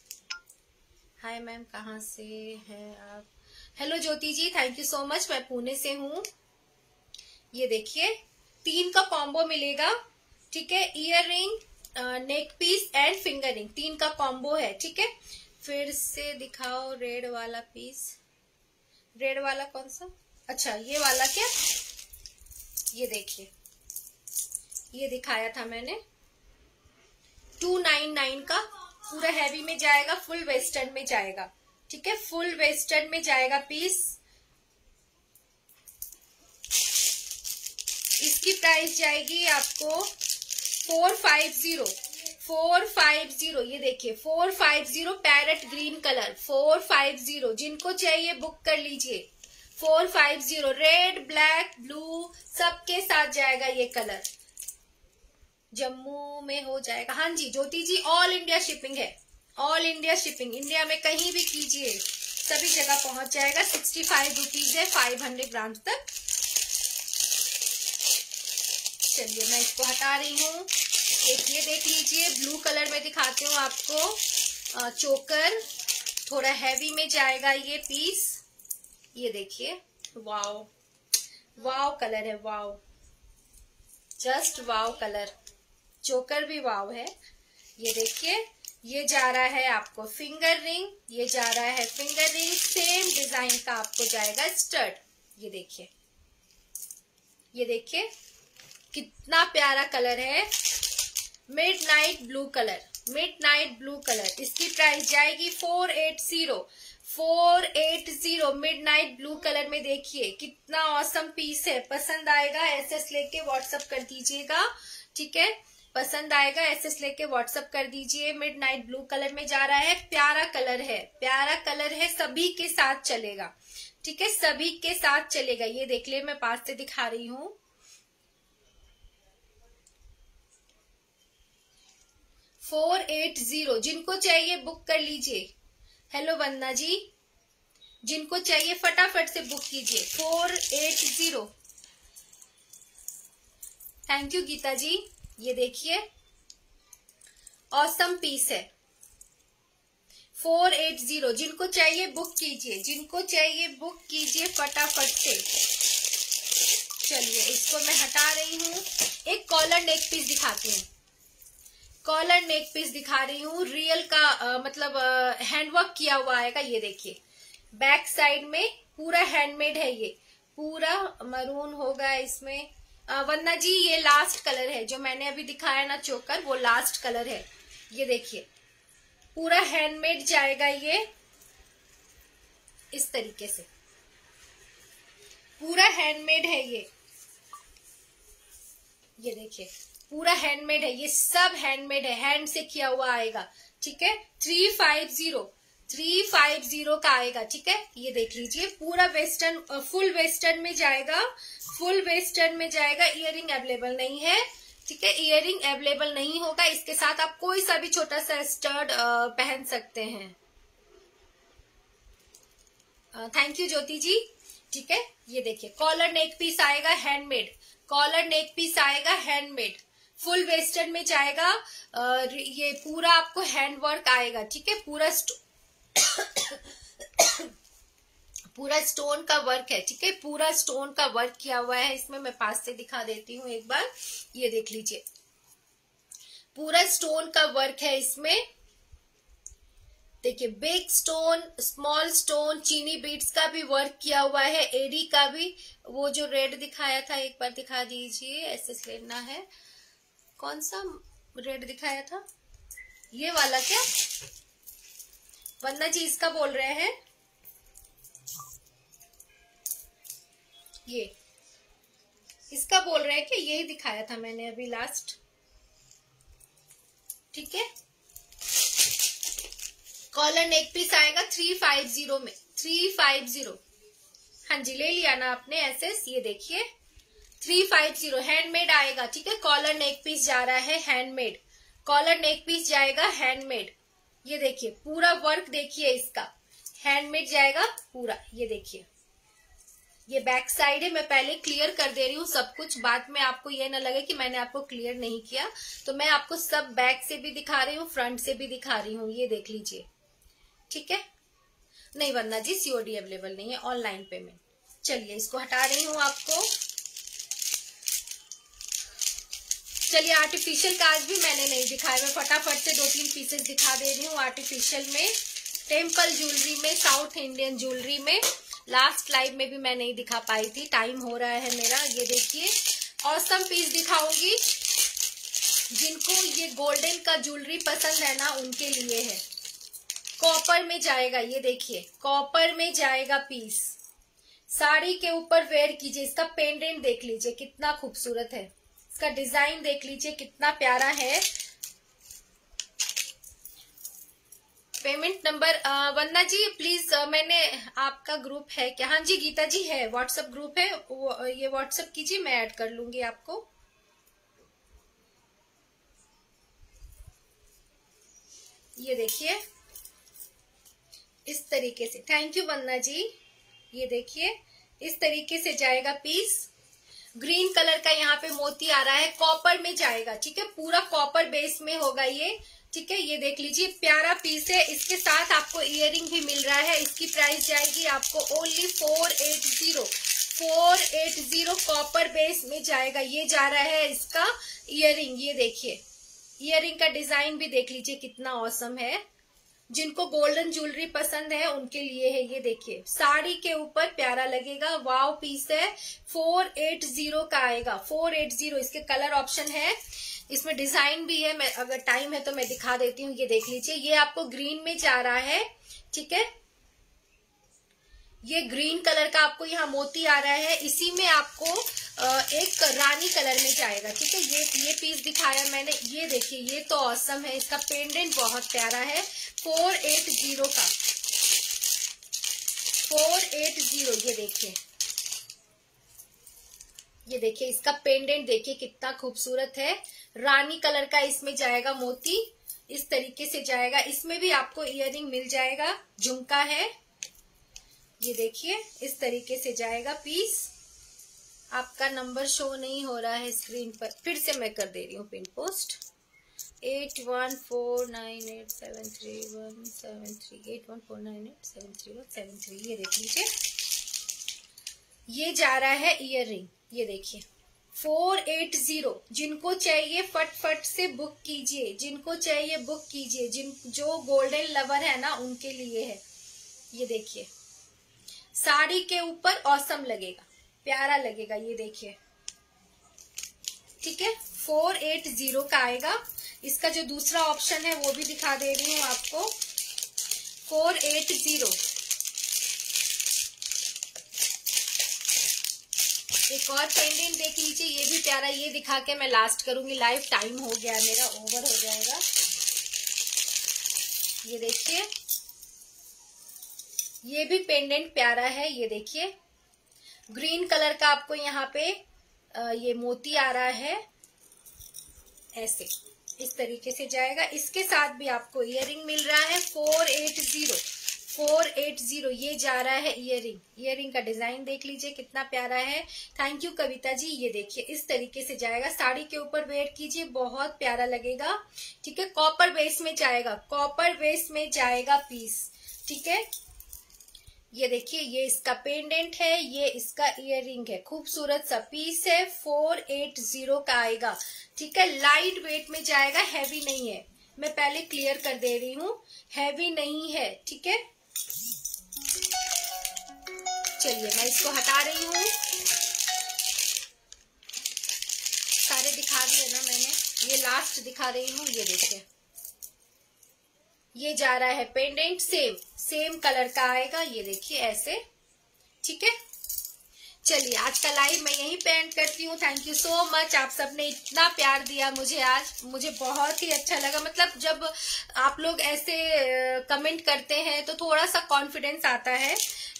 hi ma'am कहाँ से हैं आप? Hello Jyoti ji thank you so much मैं पुणे से हूँ। ये देखिए, तीन का कॉम्बो मिलेगा। ठीक है? Ear ring neck piece and finger ring तीन का कॉम्बो है, ठीक है? फिर से दिखाओ रेड वाला पीस रेड वाला कौन सा? अच्छा ये वाला क्या? ये देखिए। ये दिखाया था मैंने। टू नाइन नाइन का पूरा हैवी में जाएगा फुल वेस्टर्न में जाएगा। ठीक है? फुल वेस्टर्न में जाएगा पीस इसकी प्राइस जाएगी आपको four five zero, four five zero, ये देखिए, four five zero parrot green colour, four five zero, जिनको चाहिए बुक कर लीजिए, four five zero, red, black, blue, सबके साथ जाएगा ये कलर। जम्मू में हो जाएगा। हाँ जी, Jyoti ji all India shipping है ऑल इंडिया शिपिंग इंडिया में कहीं भी कीजिए, सभी जगह पहुँच जाएगा। सिक्सटी फाइव रुपीज़ है फाइव हंड्रेड ग्राम तक। चलिए मैं इसको हटा रही हूँ। एक ये देख लीजिए ब्लू कलर में दिखाती हूँ आपको। चोकर थोड़ा हैवी में जाएगा ये पीस ये देखिए। वाव वाव कलर है वाव जस्ट वाव कलर चोकर भी वाव है। ये देखिए, ये जा रहा है आपको फिंगर रिंग ये जा रहा है फिंगर रिंग सेम डिज़ाइन का आपको जाएगा स्टर्ट ये देखिए। ये देखिए कितना प्यारा कलर है। Midnight blue colour midnight blue colour इसकी प्राइस जाएगी four eight zero four eight zero midnight blue colour में देखिए, कितना औसम पीस है। पसंद आएगा एस लेके व्हाट्सअप कर दीजिएगा, ठीक है? पसंद आएगा एस लेके व्हाट्सअप कर दीजिए मिड नाइट ब्लू कलर में जा रहा है। प्यारा कलर है, प्यारा कलर है, सभी के साथ चलेगा, ठीक है? सभी के साथ चलेगा। ये देख लिये मैं पास से दिखा रही हूँ। Four eight zero. जिनको चाहिए बुक कर लीजिए। हेलो वंदना जी। जिनको चाहिए फटाफट से बुक कीजिए। Four eight zero. Thank you Geeta ji. ये देखिए। ऑसम पीस है। Four eight zero. जिनको चाहिए बुक कीजिए। जिनको चाहिए बुक कीजिए फटाफट से। चलिए, इसको मैं हटा रही हूँ। एक कॉलर नेक पीस दिखाती हूँ। कॉलर नेक पीस दिखा रही हूँ। रियल का आ, मतलब हैंडवर्क किया हुआ आएगा ये देखिए। बैक साइड में पूरा हैंडमेड है ये। पूरा मरून होगा इसमें। वंदना जी ये लास्ट कलर है। जो मैंने अभी दिखाया ना चोकर वो लास्ट कलर है। ये देखिए। पूरा हैंडमेड जाएगा ये। इस तरीके से। पूरा हैंडमेड है ये। ये देखिए। पूरा हैंडमेड है, ये सब हैंडमेड है हैंड से किया हुआ आएगा, ठीक है? Three five zero three five zero का आएगा, ठीक है? ये देख लीजिए, पूरा वेस्टर्न फुल वेस्टर्न में जाएगा फुल वेस्टर्न में जाएगा इयरिंग अवेलेबल नहीं है, ठीक है? इयरिंग अवेलेबल नहीं होगा, इसके साथ आप कोई सा भी छोटा सा स्टर्ड पहन सकते हैं। थैंक यू ज्योति जी, ठीक है? ये देखिए कॉलर नेक पीस आएगा हैंडमेड कॉलर नेक पीस आएगा हैंडमेड फुल वेस्टर्न में जाएगा ये पूरा आपको हैंड वर्क आएगा, ठीक है? पूरा पूरा स्टोन का वर्क है, ठीक है? पूरा स्टोन का वर्क किया हुआ है, इसमें मैं पास से दिखा देती हूँ एक बार, ये देख लीजिए। पूरा स्टोन का वर्क है इसमें। देखिए बिग स्टोन स्मॉल स्टोन चीनी बीट्स का भी वर्क किया हुआ है, एडी का भी, वो जो रेड दिखाया था, एक बार दिखा दीजिए, ऐसे लेना है। कौन सा रेड दिखाया था? ये वाला क्या? वंदना जी इसका बोल रहे हैं। ये। इसका बोल रहे हैं कि यही दिखाया था मैंने अभी लास्ट ठीक है? कॉलर नेक पीस आएगा थ्री फाइव ज़ीरो में। थ्री फाइव ज़ीरो हाँ जी, ले लिया ना आपने ऐसे ये देखिए। थ्री फाइव ज़ीरो हैंडमेड आएगा, ठीक है? कॉलर नेक पीस जा रहा है हैंडमेड कॉलर नेक पीस जाएगा हैंडमेड ये देखिए, पूरा वर्क देखिए इसका. हैंडमेड जाएगा, पूरा. ये देखिए. ये बैक साइड है, मैं पहले क्लियर कर दे रही हूँ, सब कुछ. बाद में आपको ये ना लगे कि मैंने आपको क्लियर नहीं किया. तो मैं आपको सब बैक से भी दिखा रही हूँ फ्रंट से भी दिखा रही हूँ. ये देख लीजिए. ठीक है? नहीं वरना जी सीओडी अवेलेबल नहीं है ऑनलाइन पेमेंट चलिए, इसको हटा रही हूँ आपको. चलिए आर्टिफिशियल काज भी मैंने नहीं दिखाया मैं फटाफट से दो तीन पीसेस दिखा दे रही हूँ आर्टिफिशियल में। टेंपल ज्वेलरी में साउथ इंडियन ज्वेलरी में। लास्ट लाइव में भी मैं नहीं दिखा पाई थी टाइम हो रहा है मेरा, ये देखिए। औसम पीस दिखाऊँगी, जिनको ये गोल्डन का ज्वेलरी पसंद है ना, उनके लिए है। कॉपर में जाएगा, ये देखिए कॉपर में जाएगा पीस साड़ी के ऊपर वेयर कीजिए, इसका पेंडेंट देख लीजिए, कितना खूबसूरत है। इसका डिज़ाइन देख लीजिए कितना प्यारा है। Payment number Vandana ji please मैंने आपका ग्रुप है क्या? हाँ जी गीता जी है व्हाट्सएप ग्रुप है। वो, ये व्हाट्सएप कीजिए मैं ऐड कर लूँगी आपको। ये देखिए। इस तरीके से। Thank you Vandana ji. ये देखिए। इस तरीके से जाएगा पीस ग्रीन कलर का यहाँ पे मोती आ रहा है, कॉपर में जाएगा, ठीक है? पूरा कॉपर बेस में होगा ये, ठीक है? ये देख लीजिए, प्यारा पीस है। इसके साथ आपको इयरिंग भी मिल रहा है। इसकी प्राइस जाएगी आपको only four eight zero four eight zero copper base में जाएगा। ये जा रहा है इसका इयरिंग ये देखिए। इयरिंग का डिज़ाइन भी देख लीजिए, कितना औसम है। जिनको गोल्डन ज्वेलरी पसंद है, उनके लिए है ये देखिए। साड़ी के ऊपर प्यारा लगेगा, वाव पीस है, फोर एट ज़ीरो का आएगा। फोर एट ज़ीरो, इसके कलर ऑप्शन है। इसमें डिज़ाइन भी है, मैं, अगर टाइम है तो मैं दिखा देती हूँ, ये देख लीजिए। ये आपको ग्रीन में जा रहा है, ठीक है? ये ग्रीन कलर का आपको यहाँ मोती आ रहा है। इसी में आपको एक रानी कलर में जाएगा, ठीक है? ये ये पीस दिखाया मैंने। ये देखिए, ये तो औसम है। इसका पेंडेंट बहुत प्यारा है। फोर एट ज़ीरो का। फोर एट ज़ीरो, ये देखिए। ये देखिए, इसका पेंडेंट देखिए कितना खूबसूरत है। रानी कलर का इसमें जाएगा मोती। इस तरीके से जाएगा। इसमें भी आपको इयरिंग मिल जाएगा। झुमका है। ये देखिए, इस तरीके से जाएगा पीस आपका नंबर शो नहीं हो रहा है स्क्रीन पर। फिर से मैं कर दे रही हूँ pin post eight one four nine eight seven three one seven three eight one four nine eight seven three one seven three ये देख लीजिए। ये जा रहा है इयर रिंग ये देखिए। फोर एट ज़ीरो जिनको चाहिए फट फट से बुक कीजिए। जिनको चाहिए बुक कीजिए। जिन, जो गोल्डन लवर है ना, उनके लिए है। ये देखिए। साड़ी के ऊपर औसम लगेगा। प्यारा लगेगा, ये देखिए। ठीक है? फोर एट ज़ीरो का आएगा। इसका जो दूसरा ऑप्शन है, वो भी दिखा दे रही हूँ आपको। Four eight zero. एक और पेंडेंट देख लीजिए, ये भी प्यारा, ये दिखा के मैं लास्ट करूँगी। लाइव टाइम हो गया, मेरा ओवर हो जाएगा। ये देखिए। ये भी पेंडेंट प्यारा है, ये देखिए। ग्रीन कलर का आपको यहाँ पे ये मोती आ रहा है। ऐसे, इस तरीके से जाएगा। इसके साथ भी आपको इयरिंग मिल रहा है four eight zero four eight zero ये जा रहा है इयरिंग इयरिंग का डिज़ाइन देख लीजिए, कितना प्यारा है। थैंक यू कविता जी, ये देखिए, इस तरीके से जाएगा। साड़ी के ऊपर वेयर कीजिए, बहुत प्यारा लगेगा। ठीक है कॉपर बेस में जाएगा कॉपर बेस में जाएगा पीस ठीक है? ये देखिए, ये इसका पेंडेंट है, ये इसका इयरिंग है। खूबसूरत सा पीस है फोर एट ज़ीरो का आएगा। ठीक है लाइट वेट में जाएगा हैवी नहीं है। मैं पहले क्लियर कर दे रही हूँ हैवी नहीं है, ठीक है? चलिए, मैं इसको हटा रही हूँ। सारे दिखा दिए ना मैंने, ये लास्ट दिखा रही हूँ, ये देखिए। ये जा रहा है पेंडेंट सेम सेम कलर का आएगा, ये देखिए ऐसे, ठीक है? चलिए, आज का लाइव मैं यहीं पे एंड करती हूँ। थैंक यू सो मच आप सबने इतना प्यार दिया मुझे आज। मुझे बहुत ही अच्छा लगा। मतलब जब आप लोग ऐसे कमेंट करते हैं तो थोड़ा सा कॉन्फिडेंस आता है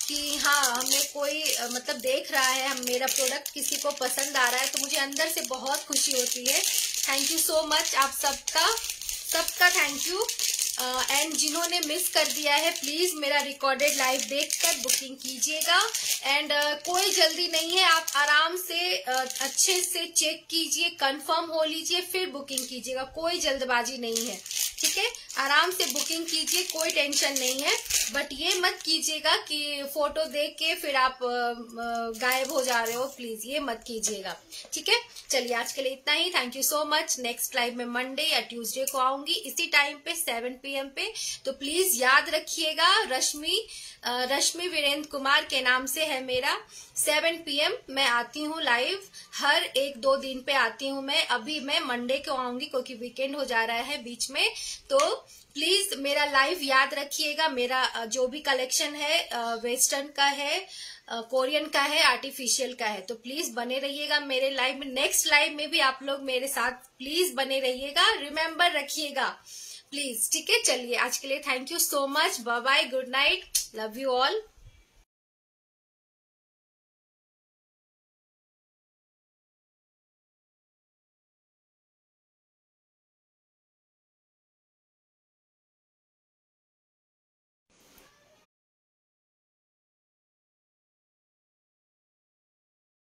कि हाँ हमें कोई मतलब देख रहा है, हम, मेरा प्रोडक्ट किसी को पसंद आ रहा है तो मुझे अंदर से बहुत खुशी होती है। थैंक यू सो मच आप सबका सबका थैंक यू एंड जिन्होंने मिस कर दिया है प्लीज़ मेरा रिकॉर्डेड लाइव देखकर बुकिंग कीजिएगा। एंड uh, कोई जल्दी नहीं है आप आराम से uh, अच्छे से चेक कीजिए कंफर्म हो लीजिए फिर बुकिंग कीजिएगा। कोई जल्दबाजी नहीं है ठीक है? आराम से बुकिंग कीजिए, कोई टेंशन नहीं है। बट ये मत कीजिएगा कि फ़ोटो देख के फिर आप गायब हो जा रहे हो। प्लीज़ ये मत कीजिएगा। ठीक है? चलिए आज के लिए इतना ही। Thank you so much next live में मंडे या ट्यूसडे को आऊँगी। इसी टाइम पे सेवन पीएम पे। तो प्लीज़ याद रखिएगा, रश्मि रश्मि वीरेंद्र कुमार के नाम से है मेरा। सेवन पीएम मैं आती हूँ लाइव। हर एक दो दिन पे आती हूँ मैं। अभी मैं मंडे को आऊँगी क्योंकि वीकेंड हो जा रहा है बीच में। तो प्लीज़ मेरा लाइव याद रखिएगा। मेरा जो भी कलेक्शन है वेस्टर्न का है कोरियन का है आर्टिफिशियल का है। तो प्लीज़ बने रहिएगा मेरे लाइव में नेक्स्ट लाइव में भी आप लोग मेरे साथ प्लीज़ बने रहिएगा। रिमेम्बर रखिएगा। प्लीज़ ठीक है? चलिए, आज के लिए thank you so much bye bye good night love you all